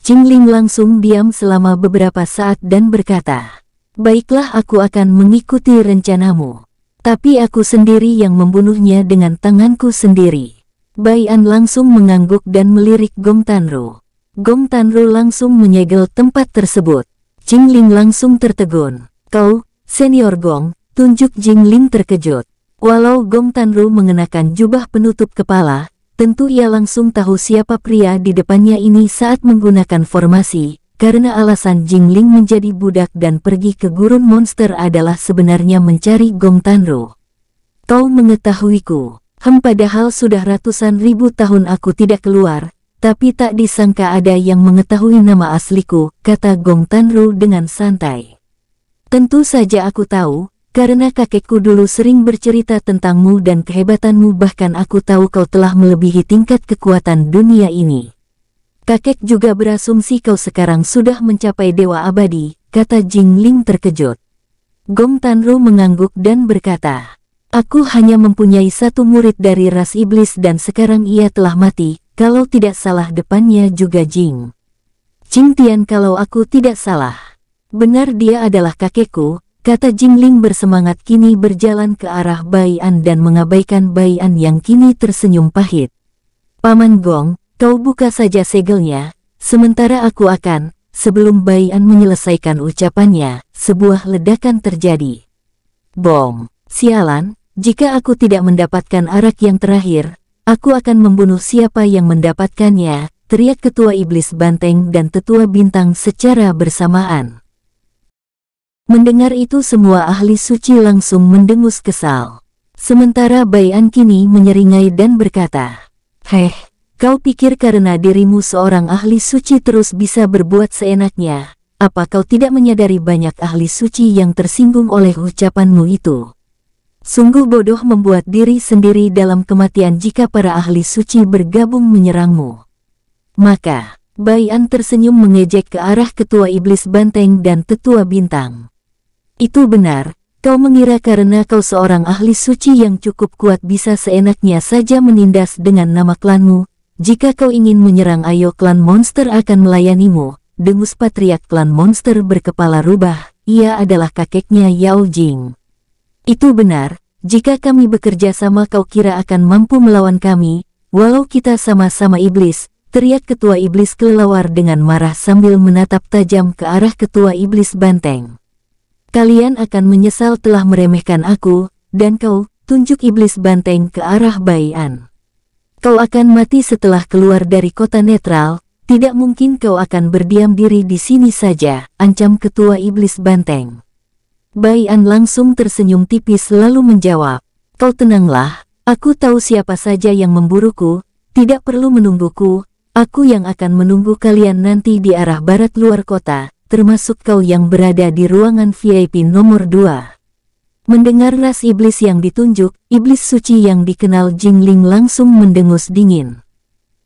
Jingling langsung diam selama beberapa saat dan berkata, Baiklah aku akan mengikuti rencanamu. Tapi aku sendiri yang membunuhnya dengan tanganku sendiri. Bai An langsung mengangguk dan melirik Gong Tanru. Gong Tanru langsung menyegel tempat tersebut. Jing Ling langsung tertegun. Kau, senior Gong, tunjuk Jing Ling terkejut. Walau Gong Tanru mengenakan jubah penutup kepala, tentu ia langsung tahu siapa pria di depannya ini saat menggunakan formasi, karena alasan Jingling menjadi budak dan pergi ke gurun monster adalah sebenarnya mencari Gong Tanru. Kau mengetahuiku, hem padahal sudah ratusan ribu tahun aku tidak keluar, tapi tak disangka ada yang mengetahui nama asliku, kata Gong Tanru dengan santai. Tentu saja aku tahu, karena kakekku dulu sering bercerita tentangmu dan kehebatanmu bahkan aku tahu kau telah melebihi tingkat kekuatan dunia ini. Kakek juga berasumsi kau sekarang sudah mencapai dewa abadi, kata Jing Ling terkejut. Gong Tanru mengangguk dan berkata, Aku hanya mempunyai satu murid dari ras iblis dan sekarang ia telah mati, kalau tidak salah depannya juga Jing. Jing Tian kalau aku tidak salah. Benar dia adalah kakekku, kata Jing Ling bersemangat kini berjalan ke arah Bai An dan mengabaikan Bai An yang kini tersenyum pahit. Paman Gong, Kau buka saja segelnya, sementara aku akan, sebelum Bayan menyelesaikan ucapannya, sebuah ledakan terjadi. Bom, sialan, jika aku tidak mendapatkan arak yang terakhir, aku akan membunuh siapa yang mendapatkannya, teriak ketua iblis banteng dan tetua bintang secara bersamaan. Mendengar itu semua ahli suci langsung mendengus kesal. Sementara Bayan kini menyeringai dan berkata, Heh, Kau pikir karena dirimu seorang ahli suci terus bisa berbuat seenaknya, apa kau tidak menyadari banyak ahli suci yang tersinggung oleh ucapanmu itu? Sungguh bodoh membuat diri sendiri dalam kematian jika para ahli suci bergabung menyerangmu. Maka, Bayan tersenyum mengejek ke arah ketua iblis banteng dan tetua bintang. Itu benar, kau mengira karena kau seorang ahli suci yang cukup kuat bisa seenaknya saja menindas dengan nama klanmu, jika kau ingin menyerang ayo klan monster akan melayanimu, dengus patriak klan monster berkepala rubah, ia adalah kakeknya Yao Jing. Itu benar, jika kami bekerja sama kau kira akan mampu melawan kami, walau kita sama-sama iblis, teriak ketua iblis kelelawar dengan marah sambil menatap tajam ke arah ketua iblis banteng. Kalian akan menyesal telah meremehkan aku, dan kau, tunjuk iblis banteng ke arah Bayan. Kau akan mati setelah keluar dari kota netral, tidak mungkin kau akan berdiam diri di sini saja, ancam ketua iblis banteng. Bayan langsung tersenyum tipis lalu menjawab, kau tenanglah, aku tahu siapa saja yang memburuku, tidak perlu menungguku, aku yang akan menunggu kalian nanti di arah barat luar kota, termasuk kau yang berada di ruangan VIP nomor 2. Mendengar ras iblis yang ditunjuk, iblis suci yang dikenal Jingling langsung mendengus dingin.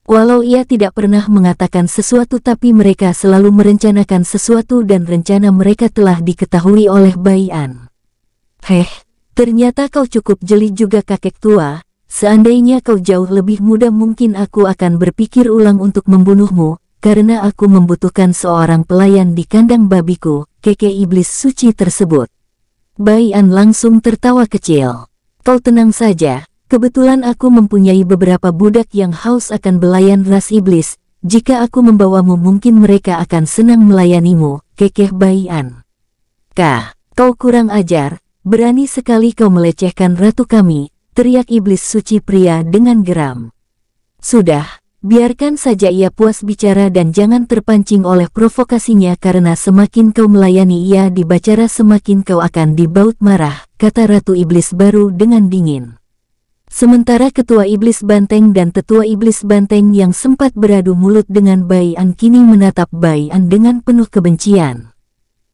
Walau ia tidak pernah mengatakan sesuatu tapi mereka selalu merencanakan sesuatu dan rencana mereka telah diketahui oleh Bayan. Heh, ternyata kau cukup jeli juga kakek tua, seandainya kau jauh lebih muda mungkin aku akan berpikir ulang untuk membunuhmu, karena aku membutuhkan seorang pelayan di kandang babiku, keke iblis suci tersebut. Bayan langsung tertawa kecil. Kau tenang saja, kebetulan aku mempunyai beberapa budak yang haus akan belayan ras iblis, jika aku membawamu mungkin mereka akan senang melayanimu, kekeh Bayan. Kah, kau kurang ajar, berani sekali kau melecehkan ratu kami, teriak iblis suci pria dengan geram. Sudah, Biarkan saja ia puas bicara dan jangan terpancing oleh provokasinya karena semakin kau melayani ia di bacara semakin kau akan dibaut marah, kata Ratu Iblis baru dengan dingin. Sementara ketua iblis banteng dan tetua iblis banteng yang sempat beradu mulut dengan Bayan kini menatap Bayan dengan penuh kebencian.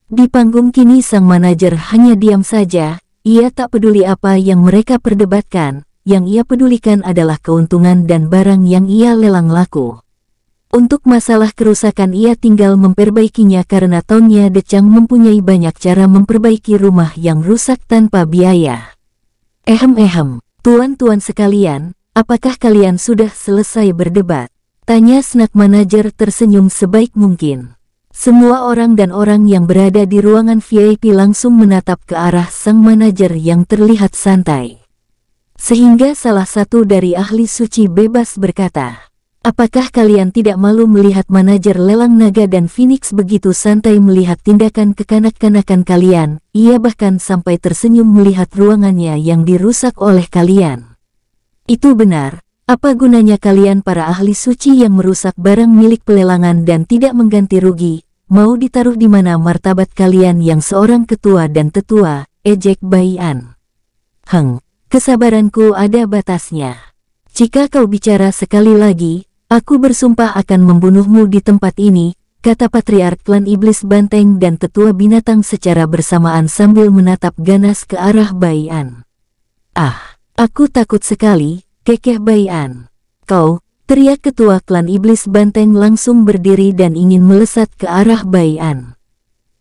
Di panggung kini sang manajer hanya diam saja, ia tak peduli apa yang mereka perdebatkan, yang ia pedulikan adalah keuntungan dan barang yang ia lelang laku. Untuk masalah kerusakan ia tinggal memperbaikinya karena tahunnya Decang mempunyai banyak cara memperbaiki rumah yang rusak tanpa biaya. Ehem-ehem, tuan-tuan sekalian, apakah kalian sudah selesai berdebat? Tanya snack manager tersenyum sebaik mungkin. Semua orang dan orang yang berada di ruangan VIP langsung menatap ke arah sang manajer yang terlihat santai. Sehingga salah satu dari ahli suci bebas berkata, Apakah kalian tidak malu melihat manajer lelang naga dan Phoenix begitu santai melihat tindakan kekanak-kanakan kalian? Ia bahkan sampai tersenyum melihat ruangannya yang dirusak oleh kalian. Itu benar, apa gunanya kalian para ahli suci yang merusak barang milik pelelangan dan tidak mengganti rugi, Mau ditaruh di mana martabat kalian yang seorang ketua dan tetua, ejek Bayan. Heng, kesabaranku ada batasnya. Jika kau bicara sekali lagi, aku bersumpah akan membunuhmu di tempat ini, kata Patriark klan Iblis Banteng dan tetua binatang secara bersamaan sambil menatap ganas ke arah Bayan. Ah, aku takut sekali, kekeh Bayan. Kau, Teriak ketua klan iblis banteng langsung berdiri dan ingin melesat ke arah Bayan.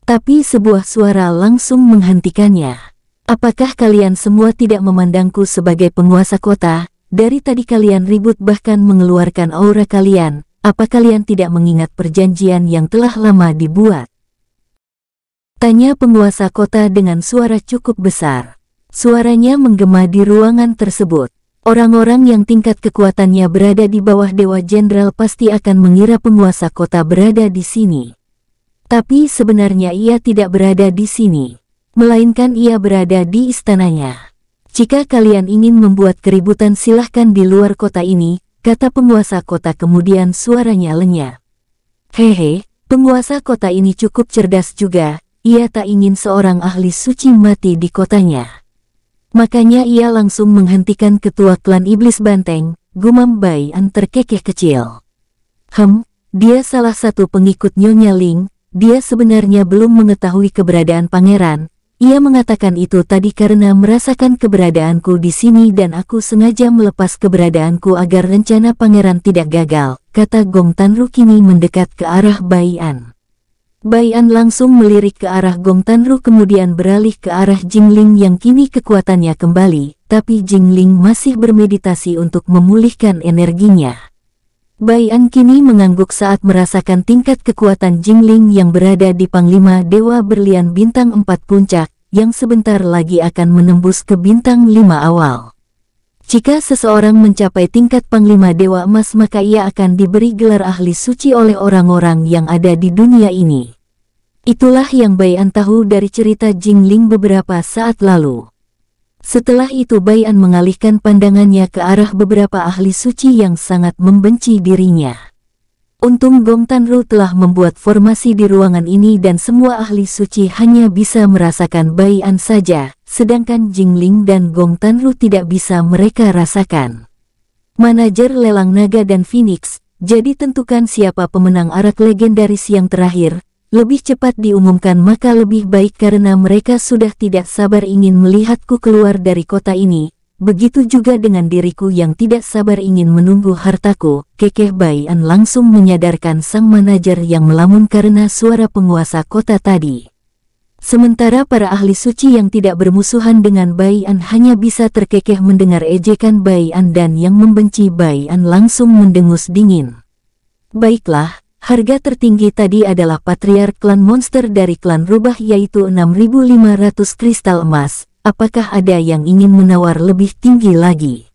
Tapi sebuah suara langsung menghentikannya. Apakah kalian semua tidak memandangku sebagai penguasa kota? Dari tadi kalian ribut bahkan mengeluarkan aura kalian. Apa kalian tidak mengingat perjanjian yang telah lama dibuat? Tanya penguasa kota dengan suara cukup besar. Suaranya menggema di ruangan tersebut. Orang-orang yang tingkat kekuatannya berada di bawah Dewa Jenderal pasti akan mengira penguasa kota berada di sini. Tapi sebenarnya ia tidak berada di sini, melainkan ia berada di istananya. Jika kalian ingin membuat keributan silahkan di luar kota ini, kata penguasa kota kemudian suaranya lenyap. Hehe, penguasa kota ini cukup cerdas juga, ia tak ingin seorang ahli suci mati di kotanya. Makanya ia langsung menghentikan ketua klan iblis banteng, gumam Bayan terkekeh kecil. Hem, dia salah satu pengikut Nyonya Ling, dia sebenarnya belum mengetahui keberadaan pangeran, ia mengatakan itu tadi karena merasakan keberadaanku di sini dan aku sengaja melepas keberadaanku agar rencana pangeran tidak gagal, kata Gong Tanru kini mendekat ke arah Bayan. Bayan langsung melirik ke arah Gong Tanru kemudian beralih ke arah Jingling yang kini kekuatannya kembali, tapi Jingling masih bermeditasi untuk memulihkan energinya. Bayan kini mengangguk saat merasakan tingkat kekuatan Jingling yang berada di Panglima Dewa Berlian Bintang 4 Puncak, yang sebentar lagi akan menembus ke Bintang 5 awal. Jika seseorang mencapai tingkat Panglima Dewa Emas maka ia akan diberi gelar ahli suci oleh orang-orang yang ada di dunia ini. Itulah yang Bayan tahu dari cerita Jingling beberapa saat lalu. Setelah itu Bayan mengalihkan pandangannya ke arah beberapa ahli suci yang sangat membenci dirinya. Untung Gong Tanru telah membuat formasi di ruangan ini dan semua ahli suci hanya bisa merasakan Bayan saja, sedangkan Jingling dan Gong Tanru tidak bisa mereka rasakan. Manajer lelang naga dan Phoenix, jadi tentukan siapa pemenang arak legendaris yang terakhir, lebih cepat diumumkan maka lebih baik karena mereka sudah tidak sabar ingin melihatku keluar dari kota ini. Begitu juga dengan diriku yang tidak sabar ingin menunggu hartaku, kekeh Bayan langsung menyadarkan sang manajer yang melamun karena suara penguasa kota tadi. Sementara para ahli suci yang tidak bermusuhan dengan Bayan hanya bisa terkekeh mendengar ejekan Bayan dan yang membenci Bayan langsung mendengus dingin. Baiklah, Harga tertinggi tadi adalah patriark klan monster dari klan rubah yaitu 6500 kristal emas. Apakah ada yang ingin menawar lebih tinggi lagi?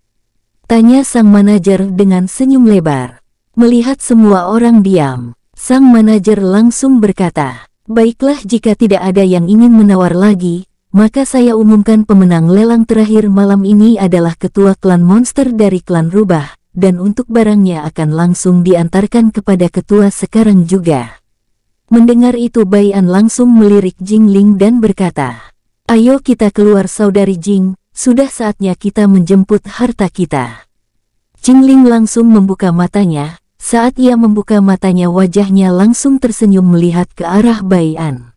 Tanya sang manajer dengan senyum lebar. Melihat semua orang diam, sang manajer langsung berkata, Baiklah jika tidak ada yang ingin menawar lagi, maka saya umumkan pemenang lelang terakhir malam ini adalah ketua klan monster dari klan rubah, dan untuk barangnya akan langsung diantarkan kepada ketua sekarang juga. Mendengar itu Bayan langsung melirik Jingling dan berkata, Ayo kita keluar saudari Jing, sudah saatnya kita menjemput harta kita. Jingling langsung membuka matanya, saat ia membuka matanya wajahnya langsung tersenyum melihat ke arah Bayan.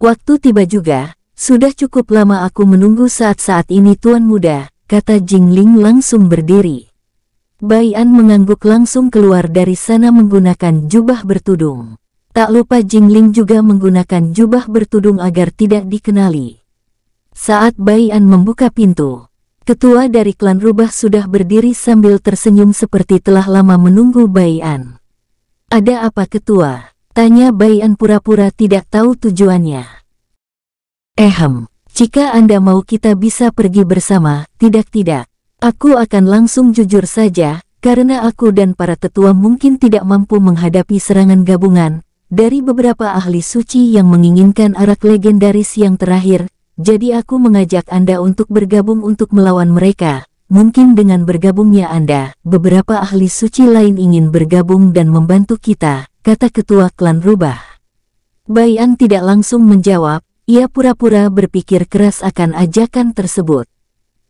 Waktu tiba juga, sudah cukup lama aku menunggu saat-saat ini tuan muda, kata Jingling langsung berdiri. Bayan mengangguk langsung keluar dari sana menggunakan jubah bertudung. Tak lupa Jingling juga menggunakan jubah bertudung agar tidak dikenali. Saat Bayan membuka pintu, ketua dari klan rubah sudah berdiri sambil tersenyum seperti telah lama menunggu Bayan. Ada apa ketua? Tanya Bayan pura-pura tidak tahu tujuannya. Ehem, jika Anda mau kita bisa pergi bersama, tidak-tidak. Aku akan langsung jujur saja, karena aku dan para tetua mungkin tidak mampu menghadapi serangan gabungan, dari beberapa ahli suci yang menginginkan arak legendaris yang terakhir, jadi aku mengajak Anda untuk bergabung untuk melawan mereka. Mungkin dengan bergabungnya Anda, beberapa ahli suci lain ingin bergabung dan membantu kita, kata ketua klan rubah. Bayan tidak langsung menjawab, ia pura-pura berpikir keras akan ajakan tersebut.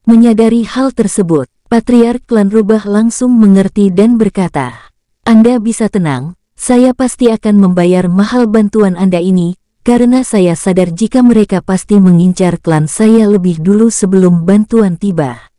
Menyadari hal tersebut, Patriark klan rubah langsung mengerti dan berkata, Anda bisa tenang, saya pasti akan membayar mahal bantuan Anda ini, karena saya sadar jika mereka pasti mengincar klan saya lebih dulu sebelum bantuan tiba.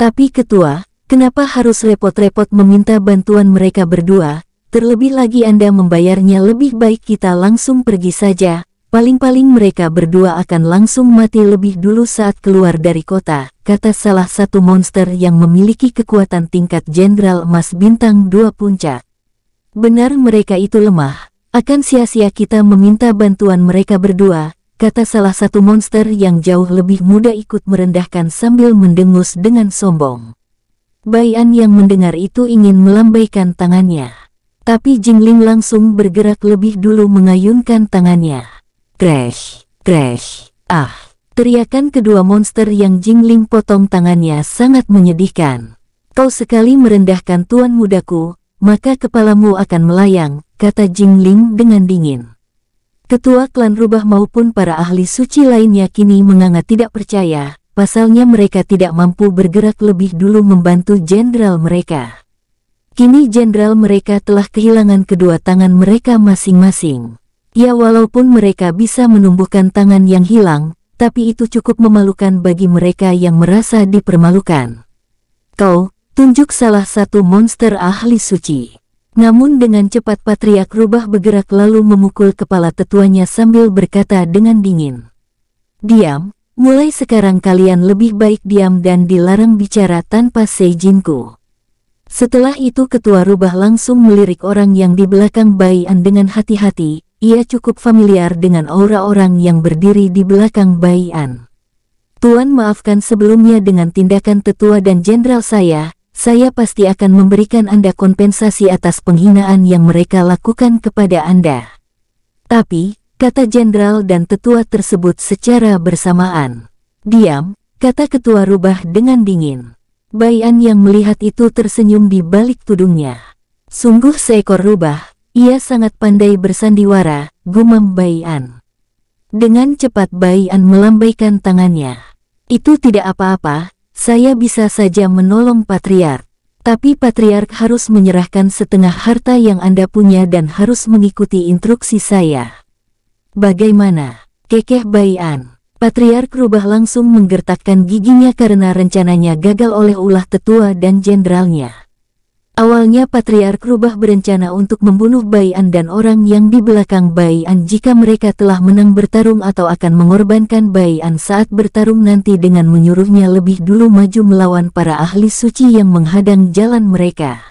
Tapi ketua, kenapa harus repot-repot meminta bantuan mereka berdua, terlebih lagi Anda membayarnya lebih baik kita langsung pergi saja, Paling-paling mereka berdua akan langsung mati lebih dulu saat keluar dari kota, kata salah satu monster yang memiliki kekuatan tingkat Jenderal Emas Bintang Dua Puncak. Benar mereka itu lemah, akan sia-sia kita meminta bantuan mereka berdua, kata salah satu monster yang jauh lebih muda ikut merendahkan sambil mendengus dengan sombong. Bayan yang mendengar itu ingin melambaikan tangannya. Tapi Jingling langsung bergerak lebih dulu mengayunkan tangannya. Crash, crash, ah. Teriakan kedua monster yang Jingling potong tangannya sangat menyedihkan. Kau sekali merendahkan tuan mudaku, maka kepalamu akan melayang, kata Jingling dengan dingin. Ketua klan rubah maupun para ahli suci lainnya kini menganga tidak percaya, pasalnya mereka tidak mampu bergerak lebih dulu membantu jenderal mereka. Kini jenderal mereka telah kehilangan kedua tangan mereka masing-masing. Ya walaupun mereka bisa menumbuhkan tangan yang hilang, tapi itu cukup memalukan bagi mereka yang merasa dipermalukan. Kau, tunjuk salah satu monster ahli suci. Namun dengan cepat Patriak Rubah bergerak lalu memukul kepala tetuanya sambil berkata dengan dingin. Diam, mulai sekarang kalian lebih baik diam dan dilarang bicara tanpa seizinku. Setelah itu ketua rubah langsung melirik orang yang di belakang Bayan dengan hati-hati, ia cukup familiar dengan aura orang yang berdiri di belakang Bayan. Tuan maafkan sebelumnya dengan tindakan tetua dan jenderal saya, saya pasti akan memberikan Anda kompensasi atas penghinaan yang mereka lakukan kepada Anda. Tapi, kata jenderal dan tetua tersebut secara bersamaan. Diam, kata ketua rubah dengan dingin. Bayan yang melihat itu tersenyum di balik tudungnya. Sungguh seekor rubah, ia sangat pandai bersandiwara, gumam Bayan. Dengan cepat Bayan melambaikan tangannya. Itu tidak apa-apa, saya bisa saja menolong Patriark. Tapi Patriark harus menyerahkan setengah harta yang Anda punya dan harus mengikuti instruksi saya. Bagaimana? Kekeh Bayan. Patriark rubah langsung menggertakkan giginya karena rencananya gagal oleh ulah tetua dan jenderalnya. Awalnya Patriark Rubah berencana untuk membunuh Bayan dan orang yang di belakang Bayan jika mereka telah menang bertarung atau akan mengorbankan Bayan saat bertarung nanti dengan menyuruhnya lebih dulu maju melawan para ahli suci yang menghadang jalan mereka.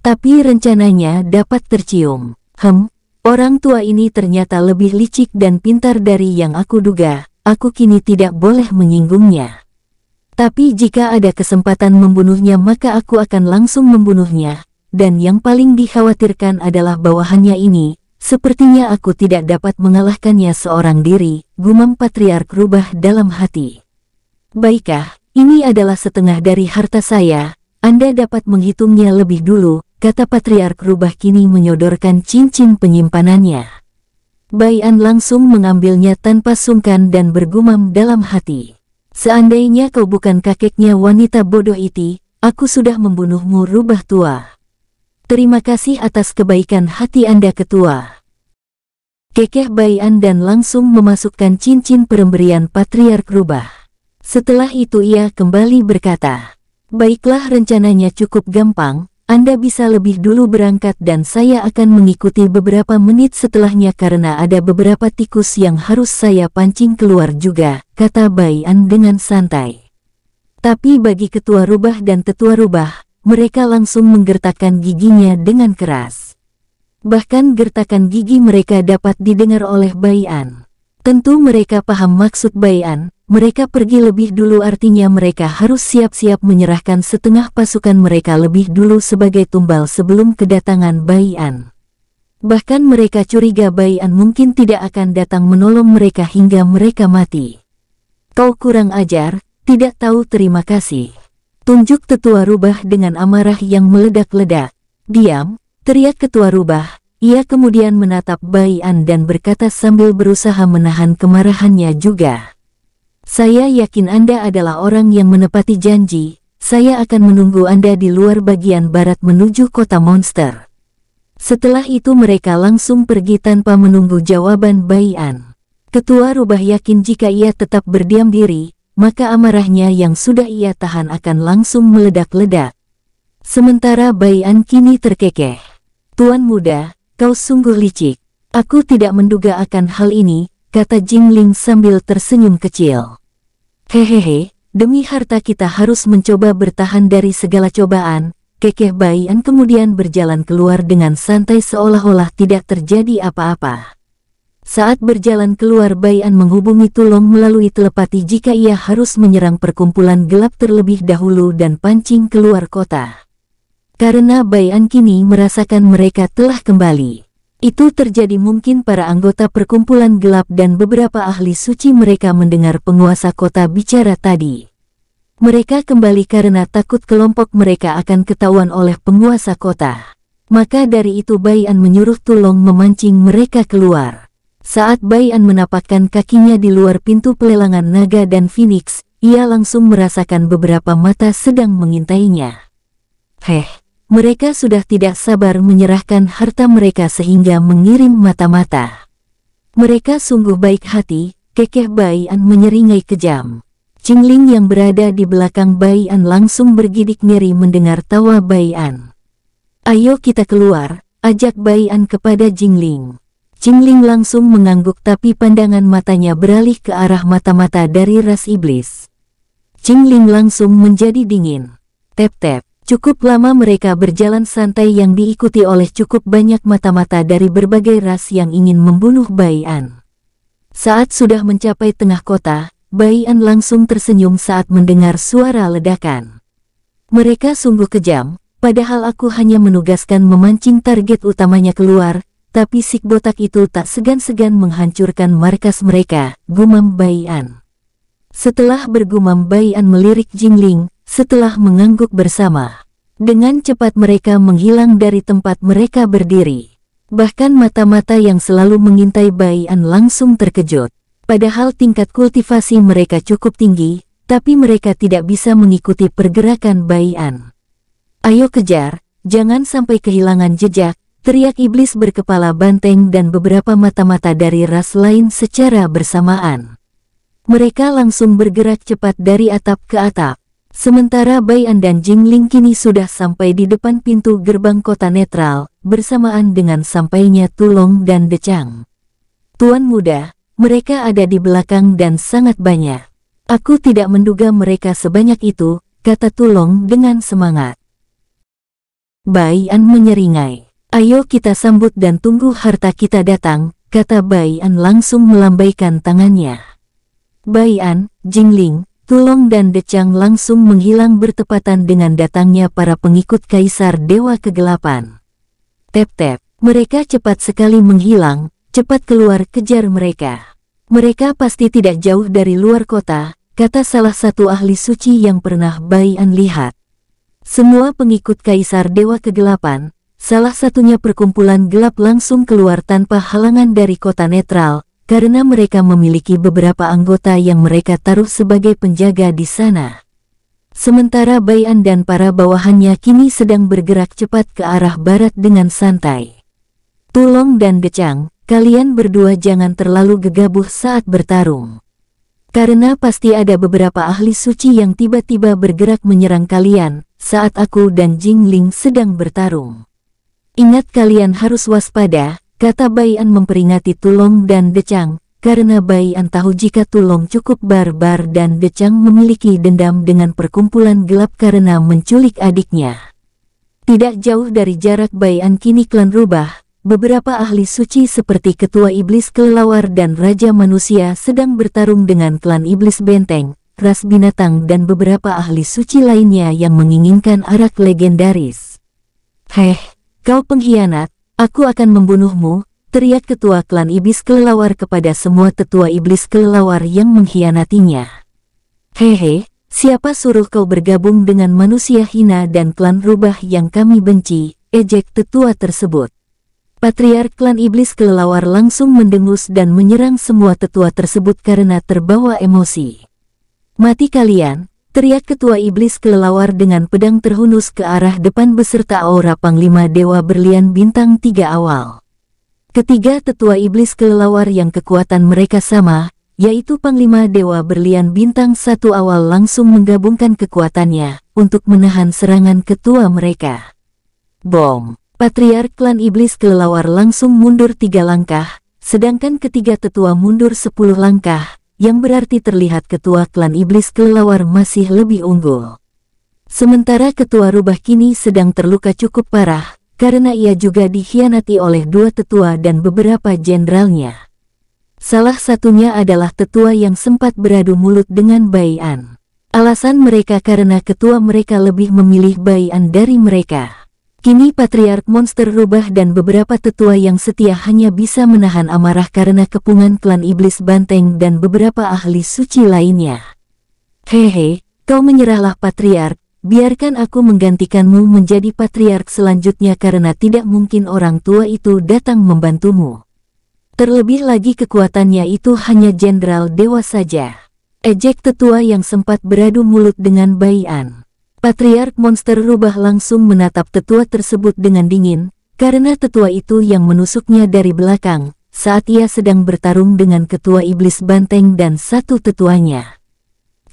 Tapi rencananya dapat tercium. Hem, orang tua ini ternyata lebih licik dan pintar dari yang aku duga, aku kini tidak boleh menyinggungnya. Tapi jika ada kesempatan membunuhnya maka aku akan langsung membunuhnya, dan yang paling dikhawatirkan adalah bawahannya ini, sepertinya aku tidak dapat mengalahkannya seorang diri, gumam Patriark Rubah dalam hati. Baiklah, ini adalah setengah dari harta saya, Anda dapat menghitungnya lebih dulu, kata Patriark Rubah kini menyodorkan cincin penyimpanannya. Bayan langsung mengambilnya tanpa sungkan dan bergumam dalam hati. Seandainya kau bukan kakeknya wanita bodoh itu, aku sudah membunuhmu rubah tua. Terima kasih atas kebaikan hati Anda ketua. Kekeh Bayan dan langsung memasukkan cincin peremberian Patriark Rubah. Setelah itu ia kembali berkata, Baiklah rencananya cukup gampang, anda bisa lebih dulu berangkat dan saya akan mengikuti beberapa menit setelahnya karena ada beberapa tikus yang harus saya pancing keluar juga, kata Bayan dengan santai. Tapi bagi ketua rubah dan tetua rubah, mereka langsung menggertakkan giginya dengan keras. Bahkan gertakan gigi mereka dapat didengar oleh Bayan. Tentu mereka paham maksud Bayan, mereka pergi lebih dulu artinya mereka harus siap-siap menyerahkan setengah pasukan mereka lebih dulu sebagai tumbal sebelum kedatangan Bayan. Bahkan mereka curiga Bayan mungkin tidak akan datang menolong mereka hingga mereka mati. Kau kurang ajar, tidak tahu terima kasih. Tunjuk tetua rubah dengan amarah yang meledak-ledak. Diam, teriak ketua rubah, ia kemudian menatap Bayan dan berkata sambil berusaha menahan kemarahannya juga. Saya yakin Anda adalah orang yang menepati janji, saya akan menunggu Anda di luar bagian barat menuju kota monster. Setelah itu mereka langsung pergi tanpa menunggu jawaban Bayan. Ketua rubah yakin jika ia tetap berdiam diri, maka amarahnya yang sudah ia tahan akan langsung meledak-ledak. Sementara Bayan kini terkekeh. Tuan muda, kau sungguh licik. Aku tidak menduga akan hal ini, kata Jingling sambil tersenyum kecil. Hehehe, demi harta kita harus mencoba bertahan dari segala cobaan, kekeh Bayan kemudian berjalan keluar dengan santai seolah-olah tidak terjadi apa-apa. Saat berjalan keluar Bayan menghubungi Tulong melalui telepati jika ia harus menyerang perkumpulan gelap terlebih dahulu dan pancing keluar kota. Karena Bayan kini merasakan mereka telah kembali. Itu terjadi mungkin para anggota perkumpulan gelap dan beberapa ahli suci mereka mendengar penguasa kota bicara tadi. Mereka kembali karena takut kelompok mereka akan ketahuan oleh penguasa kota. Maka dari itu Bayan menyuruh Tulong memancing mereka keluar. Saat Bayan menapakkan kakinya di luar pintu pelelangan naga dan Phoenix, ia langsung merasakan beberapa mata sedang mengintainya. Heh, mereka sudah tidak sabar menyerahkan harta mereka sehingga mengirim mata-mata. Mereka sungguh baik hati, kekeh Bayan menyeringai kejam. Cingling yang berada di belakang Bayan langsung bergidik ngeri mendengar tawa Bayan. Ayo kita keluar, ajak Bayan kepada Jingling. Jingling langsung mengangguk tapi pandangan matanya beralih ke arah mata-mata dari ras iblis. Jingling langsung menjadi dingin. Tep-tep. Cukup lama mereka berjalan santai yang diikuti oleh cukup banyak mata-mata dari berbagai ras yang ingin membunuh Bayan. Saat sudah mencapai tengah kota, Bayan langsung tersenyum saat mendengar suara ledakan. Mereka sungguh kejam, padahal aku hanya menugaskan memancing target utamanya keluar, tapi si botak itu tak segan-segan menghancurkan markas mereka, gumam Bayan. Setelah bergumam Bayan melirik Jingling, setelah mengangguk bersama. Dengan cepat mereka menghilang dari tempat mereka berdiri. Bahkan mata-mata yang selalu mengintai Bayan langsung terkejut. Padahal tingkat kultivasi mereka cukup tinggi, tapi mereka tidak bisa mengikuti pergerakan Bayan. Ayo kejar, jangan sampai kehilangan jejak, teriak iblis berkepala banteng dan beberapa mata-mata dari ras lain secara bersamaan. Mereka langsung bergerak cepat dari atap ke atap. Sementara Bayan dan Jingling kini sudah sampai di depan pintu gerbang kota netral, bersamaan dengan sampainya Tulong dan Decang. Tuan muda, mereka ada di belakang dan sangat banyak. Aku tidak menduga mereka sebanyak itu, kata Tulong dengan semangat. Bayan menyeringai. Ayo kita sambut dan tunggu harta kita datang, kata Bayan langsung melambaikan tangannya. Bayan, Jingling, Tulong dan Decang langsung menghilang bertepatan dengan datangnya para pengikut Kaisar Dewa Kegelapan. Tep-tep, mereka cepat sekali menghilang, cepat keluar kejar mereka. Mereka pasti tidak jauh dari luar kota, kata salah satu ahli suci yang pernah Bayan lihat. Semua pengikut Kaisar Dewa Kegelapan, salah satunya perkumpulan gelap langsung keluar tanpa halangan dari kota netral, karena mereka memiliki beberapa anggota yang mereka taruh sebagai penjaga di sana. Sementara Bayan dan para bawahannya kini sedang bergerak cepat ke arah barat dengan santai. Tulong dan Decang, kalian berdua jangan terlalu gegabah saat bertarung. Karena pasti ada beberapa ahli suci yang tiba-tiba bergerak menyerang kalian saat aku dan Jingling sedang bertarung. Ingat kalian harus waspada, Kata Bayan memperingati Tulong dan Decang, karena Bayan tahu jika Tulong cukup barbar dan Decang memiliki dendam dengan perkumpulan gelap karena menculik adiknya. Tidak jauh dari jarak Bayan kini klan rubah, beberapa ahli suci seperti Ketua Iblis Kelelawar dan Raja Manusia sedang bertarung dengan klan Iblis Benteng, ras binatang dan beberapa ahli suci lainnya yang menginginkan arak legendaris. Heh, kau pengkhianat, aku akan membunuhmu, teriak Ketua klan Iblis Kelelawar kepada semua tetua Iblis Kelelawar yang mengkhianatinya. Hehe, siapa suruh kau bergabung dengan manusia hina dan klan rubah yang kami benci, ejek tetua tersebut. Patriark klan iblis kelelawar langsung mendengus dan menyerang semua tetua tersebut karena terbawa emosi. Mati kalian, teriak ketua iblis kelelawar dengan pedang terhunus ke arah depan beserta aura panglima dewa berlian bintang tiga awal. Ketiga tetua iblis kelelawar yang kekuatan mereka sama, yaitu panglima dewa berlian bintang satu awal langsung menggabungkan kekuatannya untuk menahan serangan ketua mereka. Bom! Patriark klan iblis kelelawar langsung mundur tiga langkah, sedangkan ketiga tetua mundur sepuluh langkah, yang berarti terlihat ketua klan iblis kelelawar masih lebih unggul. Sementara ketua rubah kini sedang terluka cukup parah, karena ia juga dikhianati oleh dua tetua dan beberapa jenderalnya. Salah satunya adalah tetua yang sempat beradu mulut dengan Bayan. Alasan mereka karena ketua mereka lebih memilih Bayan dari mereka. Kini Patriark Monster Rubah dan beberapa tetua yang setia hanya bisa menahan amarah karena kepungan klan Iblis Banteng dan beberapa ahli suci lainnya. Hehe, kau menyerahlah Patriark, biarkan aku menggantikanmu menjadi Patriark selanjutnya karena tidak mungkin orang tua itu datang membantumu. Terlebih lagi kekuatannya itu hanya Jenderal Dewa saja. Ejek tetua yang sempat beradu mulut dengan Bayan. Patriark monster rubah langsung menatap tetua tersebut dengan dingin, karena tetua itu yang menusuknya dari belakang, saat ia sedang bertarung dengan ketua iblis banteng dan satu tetuanya.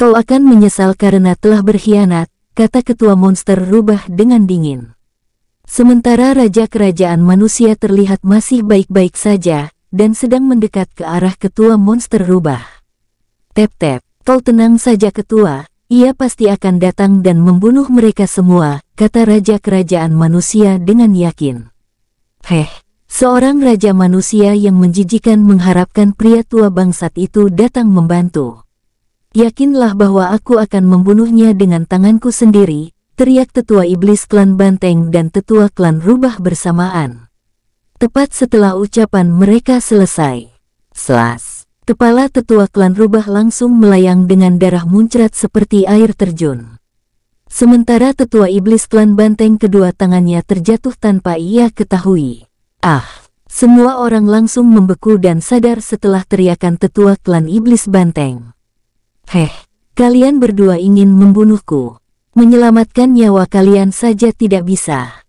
Kau akan menyesal karena telah berkhianat, kata ketua monster rubah dengan dingin. Sementara Raja Kerajaan Manusia terlihat masih baik-baik saja, dan sedang mendekat ke arah ketua monster rubah. Tep-tep, kau tenang saja ketua, ia pasti akan datang dan membunuh mereka semua, kata Raja Kerajaan Manusia dengan yakin. Heh, seorang Raja Manusia yang menjijikan mengharapkan pria tua bangsat itu datang membantu. Yakinlah bahwa aku akan membunuhnya dengan tanganku sendiri, teriak tetua iblis klan banteng dan tetua klan rubah bersamaan. Tepat setelah ucapan mereka selesai. Selas. Kepala tetua klan rubah langsung melayang dengan darah muncrat seperti air terjun. Sementara tetua iblis klan banteng kedua tangannya terjatuh tanpa ia ketahui. Ah, semua orang langsung membeku dan sadar setelah teriakan tetua klan iblis banteng. Heh, kalian berdua ingin membunuhku. Menyelamatkan nyawa kalian saja tidak bisa.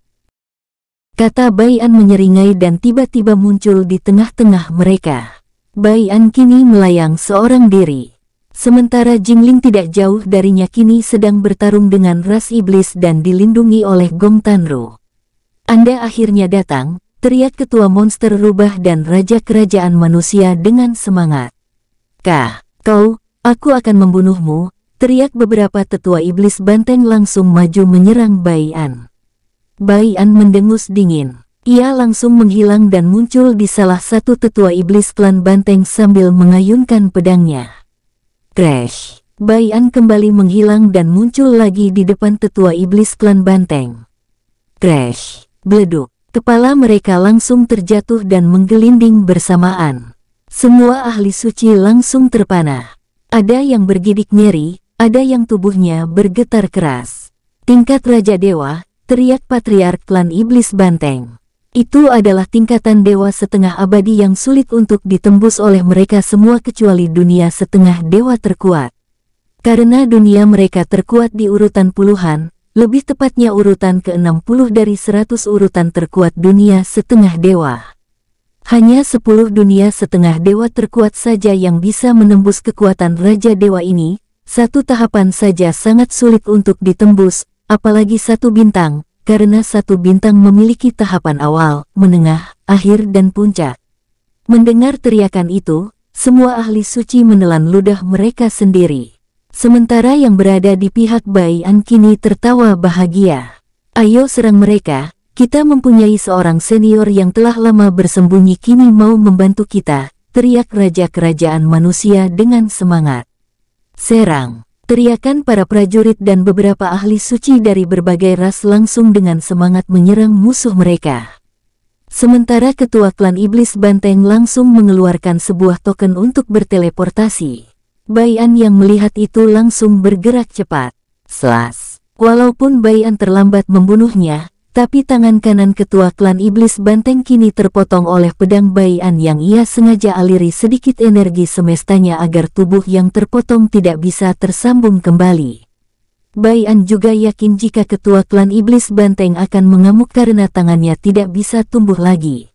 Kata Bayan menyeringai dan tiba-tiba muncul di tengah-tengah mereka. An kini melayang seorang diri. Sementara Jingling tidak jauh darinya kini sedang bertarung dengan ras iblis dan dilindungi oleh Gong Tanro. Anda akhirnya datang, teriak ketua monster rubah dan raja kerajaan manusia dengan semangat. Kah, kau, aku akan membunuhmu, teriak beberapa tetua iblis banteng langsung maju menyerang Bayan. Bayan mendengus dingin. Ia langsung menghilang dan muncul di salah satu tetua iblis klan banteng sambil mengayunkan pedangnya. Crash! Bayan kembali menghilang dan muncul lagi di depan tetua iblis klan banteng. Crash! Beleduk! Kepala mereka langsung terjatuh dan menggelinding bersamaan. Semua ahli suci langsung terpana. Ada yang bergidik nyeri, ada yang tubuhnya bergetar keras. Tingkat Raja Dewa, teriak Patriark klan Iblis Banteng. Itu adalah tingkatan dewa setengah abadi yang sulit untuk ditembus oleh mereka semua kecuali dunia setengah dewa terkuat. Karena dunia mereka terkuat di urutan puluhan, lebih tepatnya urutan ke-60 dari 100 urutan terkuat dunia setengah dewa. Hanya 10 dunia setengah dewa terkuat saja yang bisa menembus kekuatan Raja Dewa ini, satu tahapan saja sangat sulit untuk ditembus, apalagi satu bintang, karena satu bintang memiliki tahapan awal, menengah, akhir dan puncak. Mendengar teriakan itu, semua ahli suci menelan ludah mereka sendiri. Sementara yang berada di pihak Bai An kini tertawa bahagia. Ayo serang mereka, Kita mempunyai seorang senior yang telah lama bersembunyi kini mau membantu kita, teriak Raja Kerajaan Manusia dengan semangat. Serang, teriakan para prajurit dan beberapa ahli suci dari berbagai ras langsung dengan semangat menyerang musuh mereka. Sementara ketua klan iblis banteng langsung mengeluarkan sebuah token untuk berteleportasi. Bayan yang melihat itu langsung bergerak cepat. Selas. Walaupun Bayan terlambat membunuhnya, tapi tangan kanan ketua klan iblis banteng kini terpotong oleh pedang Bayan yang ia sengaja aliri sedikit energi semestanya agar tubuh yang terpotong tidak bisa tersambung kembali. Bayan juga yakin jika ketua klan iblis banteng akan mengamuk karena tangannya tidak bisa tumbuh lagi.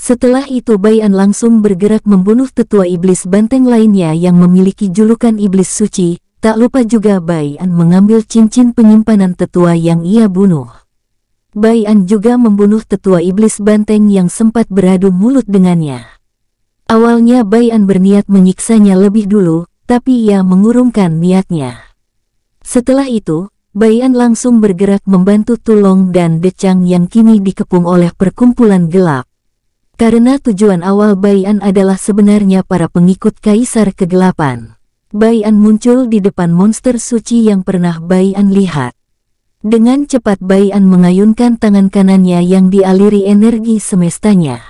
Setelah itu Bayan langsung bergerak membunuh tetua iblis banteng lainnya yang memiliki julukan iblis suci, tak lupa juga Bayan mengambil cincin penyimpanan tetua yang ia bunuh. Bayan juga membunuh tetua iblis banteng yang sempat beradu mulut dengannya. Awalnya Bayan berniat menyiksanya lebih dulu, tapi ia mengurungkan niatnya. Setelah itu, Bayan langsung bergerak membantu Tulong dan Decang yang kini dikepung oleh perkumpulan gelap. Karena tujuan awal Bayan adalah sebenarnya para pengikut Kaisar Kegelapan. Bayan muncul di depan monster suci yang pernah Bayan lihat. Dengan cepat Bayan mengayunkan tangan kanannya yang dialiri energi semestanya.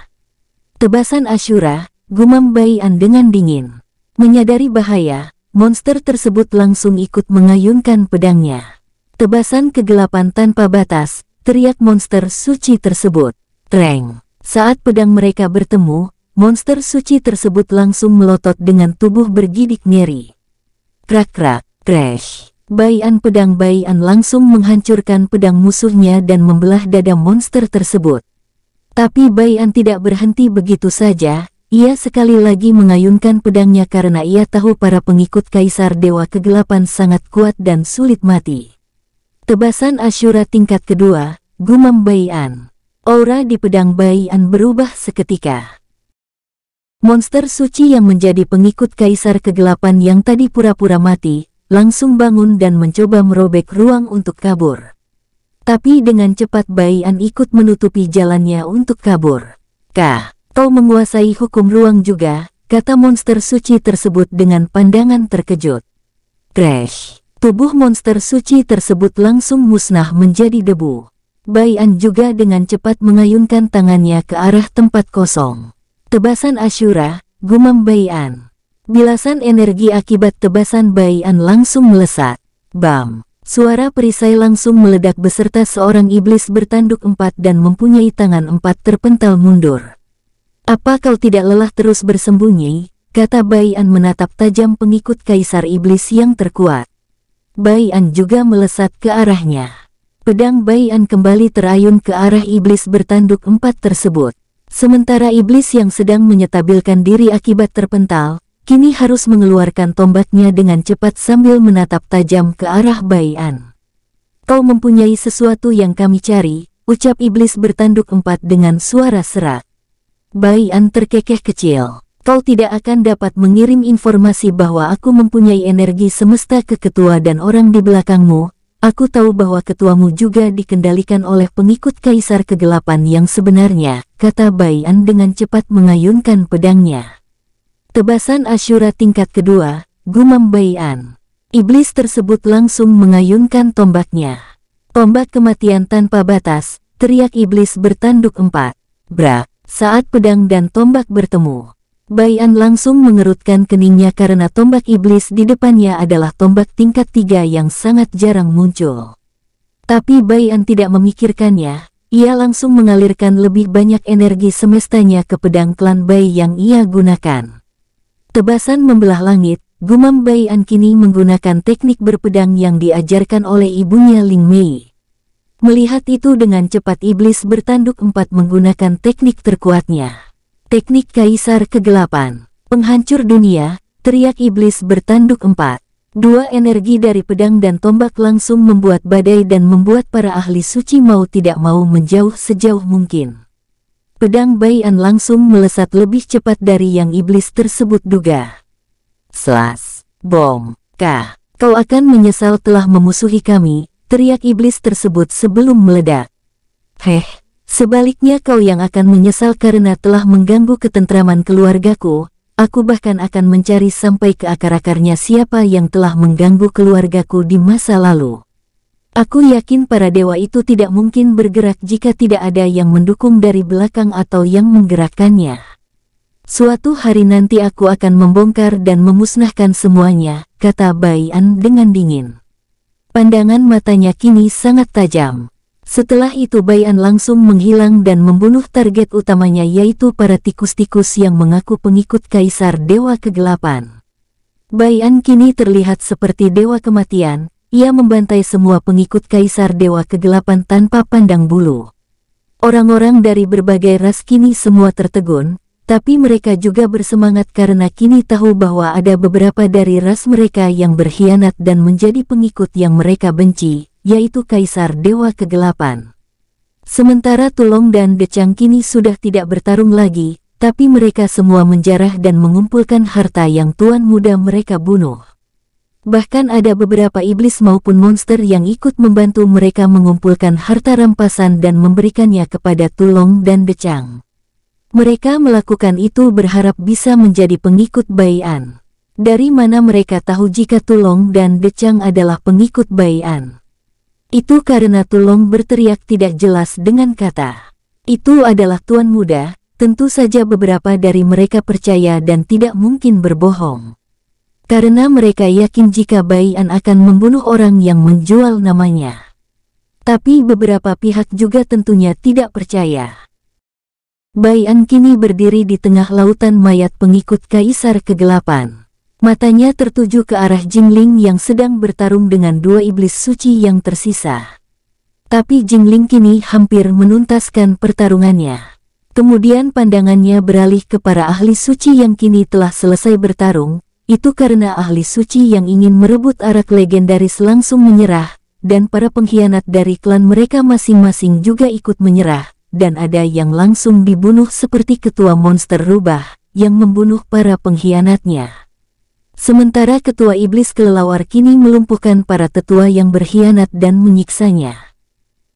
Tebasan Ashura, gumam Bayan dengan dingin. Menyadari bahaya, monster tersebut langsung ikut mengayunkan pedangnya. Tebasan kegelapan tanpa batas, teriak monster suci tersebut. Treng. Saat pedang mereka bertemu, monster suci tersebut langsung melotot dengan tubuh bergidik nyeri. Krak-krak, crash. Bayan pedang Bayan langsung menghancurkan pedang musuhnya dan membelah dada monster tersebut. Tapi Bayan tidak berhenti begitu saja, ia sekali lagi mengayunkan pedangnya karena ia tahu para pengikut Kaisar Dewa Kegelapan sangat kuat dan sulit mati. Tebasan Ashura tingkat kedua, gumam Bayan. Aura di pedang Bayan berubah seketika. Monster suci yang menjadi pengikut Kaisar Kegelapan yang tadi pura-pura mati, langsung bangun dan mencoba merobek ruang untuk kabur. Tapi dengan cepat Bayan ikut menutupi jalannya untuk kabur. Kah, kau menguasai hukum ruang juga, kata monster suci tersebut dengan pandangan terkejut. Crash, tubuh monster suci tersebut langsung musnah menjadi debu. Bayan juga dengan cepat mengayunkan tangannya ke arah tempat kosong. Tebasan Ashura, gumam Bayan. Bilasan energi akibat tebasan Bayan langsung melesat. Bam! Suara perisai langsung meledak beserta seorang iblis bertanduk empat dan mempunyai tangan empat terpental mundur. Apa kau tidak lelah terus bersembunyi? Kata Bayan menatap tajam pengikut kaisar iblis yang terkuat. Bayan juga melesat ke arahnya. Pedang Bayan kembali terayun ke arah iblis bertanduk empat tersebut. Sementara iblis yang sedang menyetabilkan diri akibat terpental, kini harus mengeluarkan tombaknya dengan cepat sambil menatap tajam ke arah Bayan. Kau mempunyai sesuatu yang kami cari, ucap iblis bertanduk empat dengan suara serak. Bayan terkekeh kecil. Kau tidak akan dapat mengirim informasi bahwa aku mempunyai energi semesta ke ketua dan orang di belakangmu. Aku tahu bahwa ketuamu juga dikendalikan oleh pengikut kaisar kegelapan yang sebenarnya, kata Bayan dengan cepat mengayunkan pedangnya. Tebasan Ashura tingkat kedua, gumam Bayan. Iblis tersebut langsung mengayunkan tombaknya. Tombak kematian tanpa batas, teriak iblis bertanduk empat. Brak, saat pedang dan tombak bertemu. Bayan langsung mengerutkan keningnya karena tombak iblis di depannya adalah tombak tingkat tiga yang sangat jarang muncul. Tapi Bayan tidak memikirkannya, ia langsung mengalirkan lebih banyak energi semestanya ke pedang klan Bai yang ia gunakan. Tebasan membelah langit, gumam Bayan kini menggunakan teknik berpedang yang diajarkan oleh ibunya Ling Mei. Melihat itu dengan cepat iblis bertanduk empat menggunakan teknik terkuatnya. Teknik Kaisar Kegelapan, penghancur dunia, teriak iblis bertanduk empat. Dua energi dari pedang dan tombak langsung membuat badai dan membuat para ahli suci mau tidak mau menjauh sejauh mungkin. Pedang Bayan langsung melesat lebih cepat dari yang iblis tersebut duga. Selas, bom, kah, kau akan menyesal telah memusuhi kami, teriak iblis tersebut sebelum meledak. Heh, sebaliknya kau yang akan menyesal karena telah mengganggu ketentraman keluargaku, aku bahkan akan mencari sampai ke akar-akarnya siapa yang telah mengganggu keluargaku di masa lalu. Aku yakin para dewa itu tidak mungkin bergerak jika tidak ada yang mendukung dari belakang atau yang menggerakkannya. Suatu hari nanti aku akan membongkar dan memusnahkan semuanya, kata Bayan dengan dingin. Pandangan matanya kini sangat tajam. Setelah itu Bayan langsung menghilang dan membunuh target utamanya yaitu para tikus-tikus yang mengaku pengikut Kaisar Dewa Kegelapan. Bayan kini terlihat seperti Dewa Kematian, ia membantai semua pengikut Kaisar Dewa Kegelapan tanpa pandang bulu. Orang-orang dari berbagai ras kini semua tertegun, tapi mereka juga bersemangat karena kini tahu bahwa ada beberapa dari ras mereka yang berkhianat dan menjadi pengikut yang mereka benci, yaitu Kaisar Dewa Kegelapan. Sementara Tulong dan Decang kini sudah tidak bertarung lagi, tapi mereka semua menjarah dan mengumpulkan harta yang tuan muda mereka bunuh. Bahkan ada beberapa iblis maupun monster yang ikut membantu mereka mengumpulkan harta rampasan dan memberikannya kepada Tulong dan Decang. Mereka melakukan itu berharap bisa menjadi pengikut Bayan. Dari mana mereka tahu jika Tulong dan Decang adalah pengikut Bayan? Itu karena Tulong berteriak tidak jelas dengan kata. Itu adalah tuan muda, tentu saja beberapa dari mereka percaya dan tidak mungkin berbohong. Karena mereka yakin jika Bayan akan membunuh orang yang menjual namanya. Tapi beberapa pihak juga tentunya tidak percaya. Bayan kini berdiri di tengah lautan mayat pengikut Kaisar Kegelapan. Matanya tertuju ke arah Jingling yang sedang bertarung dengan dua iblis suci yang tersisa. Tapi Jingling kini hampir menuntaskan pertarungannya. Kemudian pandangannya beralih ke para ahli suci yang kini telah selesai bertarung, itu karena ahli suci yang ingin merebut arak legendaris langsung menyerah, dan para pengkhianat dari klan mereka masing-masing juga ikut menyerah, dan ada yang langsung dibunuh seperti ketua monster rubah, yang membunuh para pengkhianatnya. Sementara ketua iblis kelelawar kini melumpuhkan para tetua yang berkhianat dan menyiksanya.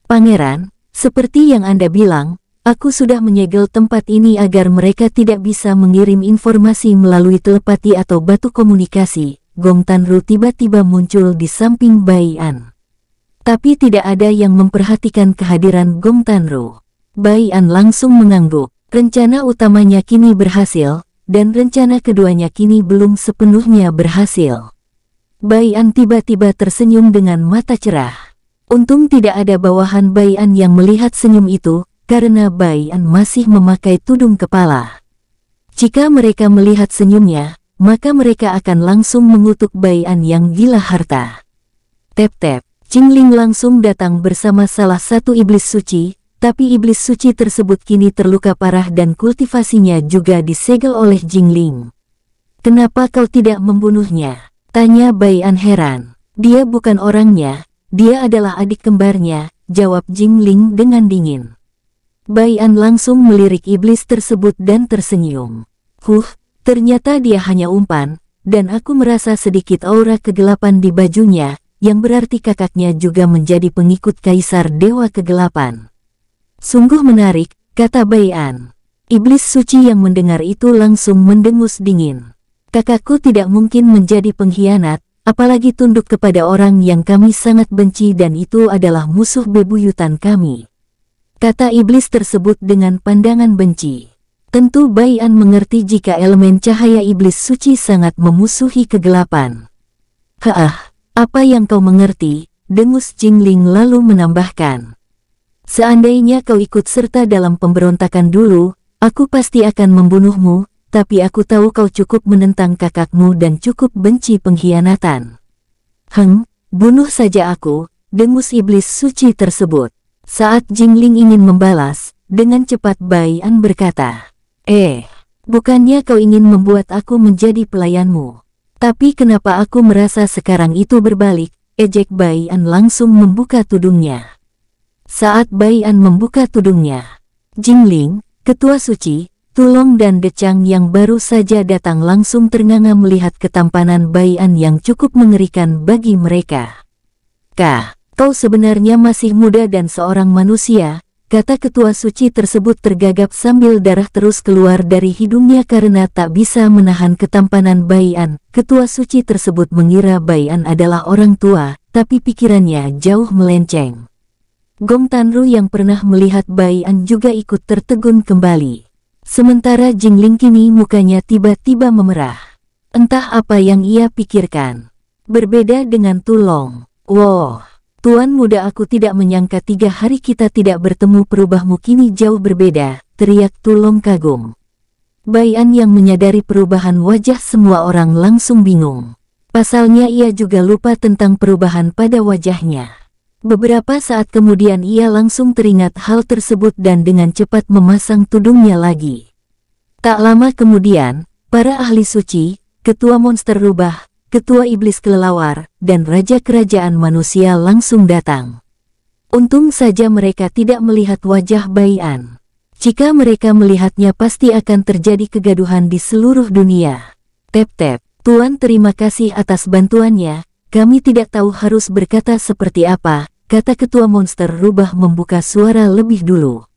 Pangeran, seperti yang Anda bilang, aku sudah menyegel tempat ini agar mereka tidak bisa mengirim informasi melalui telepati atau batu komunikasi. Gong Tanru tiba-tiba muncul di samping Bai-an. Tapi tidak ada yang memperhatikan kehadiran Gong Tanru. Bai-an langsung mengangguk. Rencana utamanya kini berhasil, dan rencana keduanya kini belum sepenuhnya berhasil. Bayan tiba-tiba tersenyum dengan mata cerah. Untung tidak ada bawahan Bayan yang melihat senyum itu, karena Bayan masih memakai tudung kepala. Jika mereka melihat senyumnya, maka mereka akan langsung mengutuk Bayan yang gila harta. Tep-tep, Jingling langsung datang bersama salah satu iblis suci, tapi iblis suci tersebut kini terluka parah dan kultivasinya juga disegel oleh Jingling. Kenapa kau tidak membunuhnya? Tanya Bayan heran. Dia bukan orangnya, dia adalah adik kembarnya, jawab Jingling dengan dingin. Bayan langsung melirik iblis tersebut dan tersenyum. Huh, ternyata dia hanya umpan, dan aku merasa sedikit aura kegelapan di bajunya, yang berarti kakaknya juga menjadi pengikut Kaisar Dewa Kegelapan. Sungguh menarik, kata Bayan. Iblis suci yang mendengar itu langsung mendengus dingin. Kakakku tidak mungkin menjadi pengkhianat, apalagi tunduk kepada orang yang kami sangat benci dan itu adalah musuh bebuyutan kami. Kata iblis tersebut dengan pandangan benci. Tentu Bayan mengerti jika elemen cahaya iblis suci sangat memusuhi kegelapan. Haah, apa yang kau mengerti? Dengus Jingling lalu menambahkan. Seandainya kau ikut serta dalam pemberontakan dulu, aku pasti akan membunuhmu, tapi aku tahu kau cukup menentang kakakmu dan cukup benci pengkhianatan. Heng, bunuh saja aku, dengus iblis suci tersebut. Saat Jingling ingin membalas, dengan cepat Bai An berkata, Eh, bukannya kau ingin membuat aku menjadi pelayanmu. Tapi kenapa aku merasa sekarang itu berbalik, ejek Bai An langsung membuka tudungnya. Saat Bai An membuka tudungnya, Jingling, ketua suci, Tulong dan Decang yang baru saja datang langsung ternganga melihat ketampanan Bai An yang cukup mengerikan bagi mereka. Kah, kau sebenarnya masih muda dan seorang manusia, Kata ketua suci tersebut tergagap sambil darah terus keluar dari hidungnya karena tak bisa menahan ketampanan Bayan. Ketua suci tersebut mengira Bayan adalah orang tua, tapi pikirannya jauh melenceng. Gong Tanru yang pernah melihat Bayan juga ikut tertegun kembali. Sementara Jingling kini mukanya tiba-tiba memerah. Entah apa yang ia pikirkan. Berbeda dengan Tulong. Wow, Tuan muda aku tidak menyangka tiga hari kita tidak bertemu perubahmu kini jauh berbeda, teriak Tulong kagum. Bayan yang menyadari perubahan wajah semua orang langsung bingung. Pasalnya ia juga lupa tentang perubahan pada wajahnya. Beberapa saat kemudian ia langsung teringat hal tersebut dan dengan cepat memasang tudungnya lagi. Tak lama kemudian, para ahli suci, ketua monster rubah, ketua iblis kelelawar, dan raja kerajaan manusia langsung datang. Untung saja mereka tidak melihat wajah Bayan. Jika mereka melihatnya pasti akan terjadi kegaduhan di seluruh dunia. Tep-tep, Tuan terima kasih atas bantuannya, kami tidak tahu harus berkata seperti apa, kata ketua monster rubah membuka suara lebih dulu.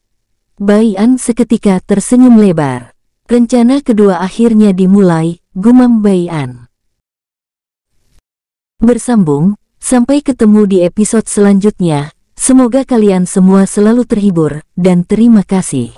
Bayan seketika tersenyum lebar. Rencana kedua akhirnya dimulai, gumam Bayan. Bersambung, sampai ketemu di episode selanjutnya. Semoga kalian semua selalu terhibur, dan terima kasih.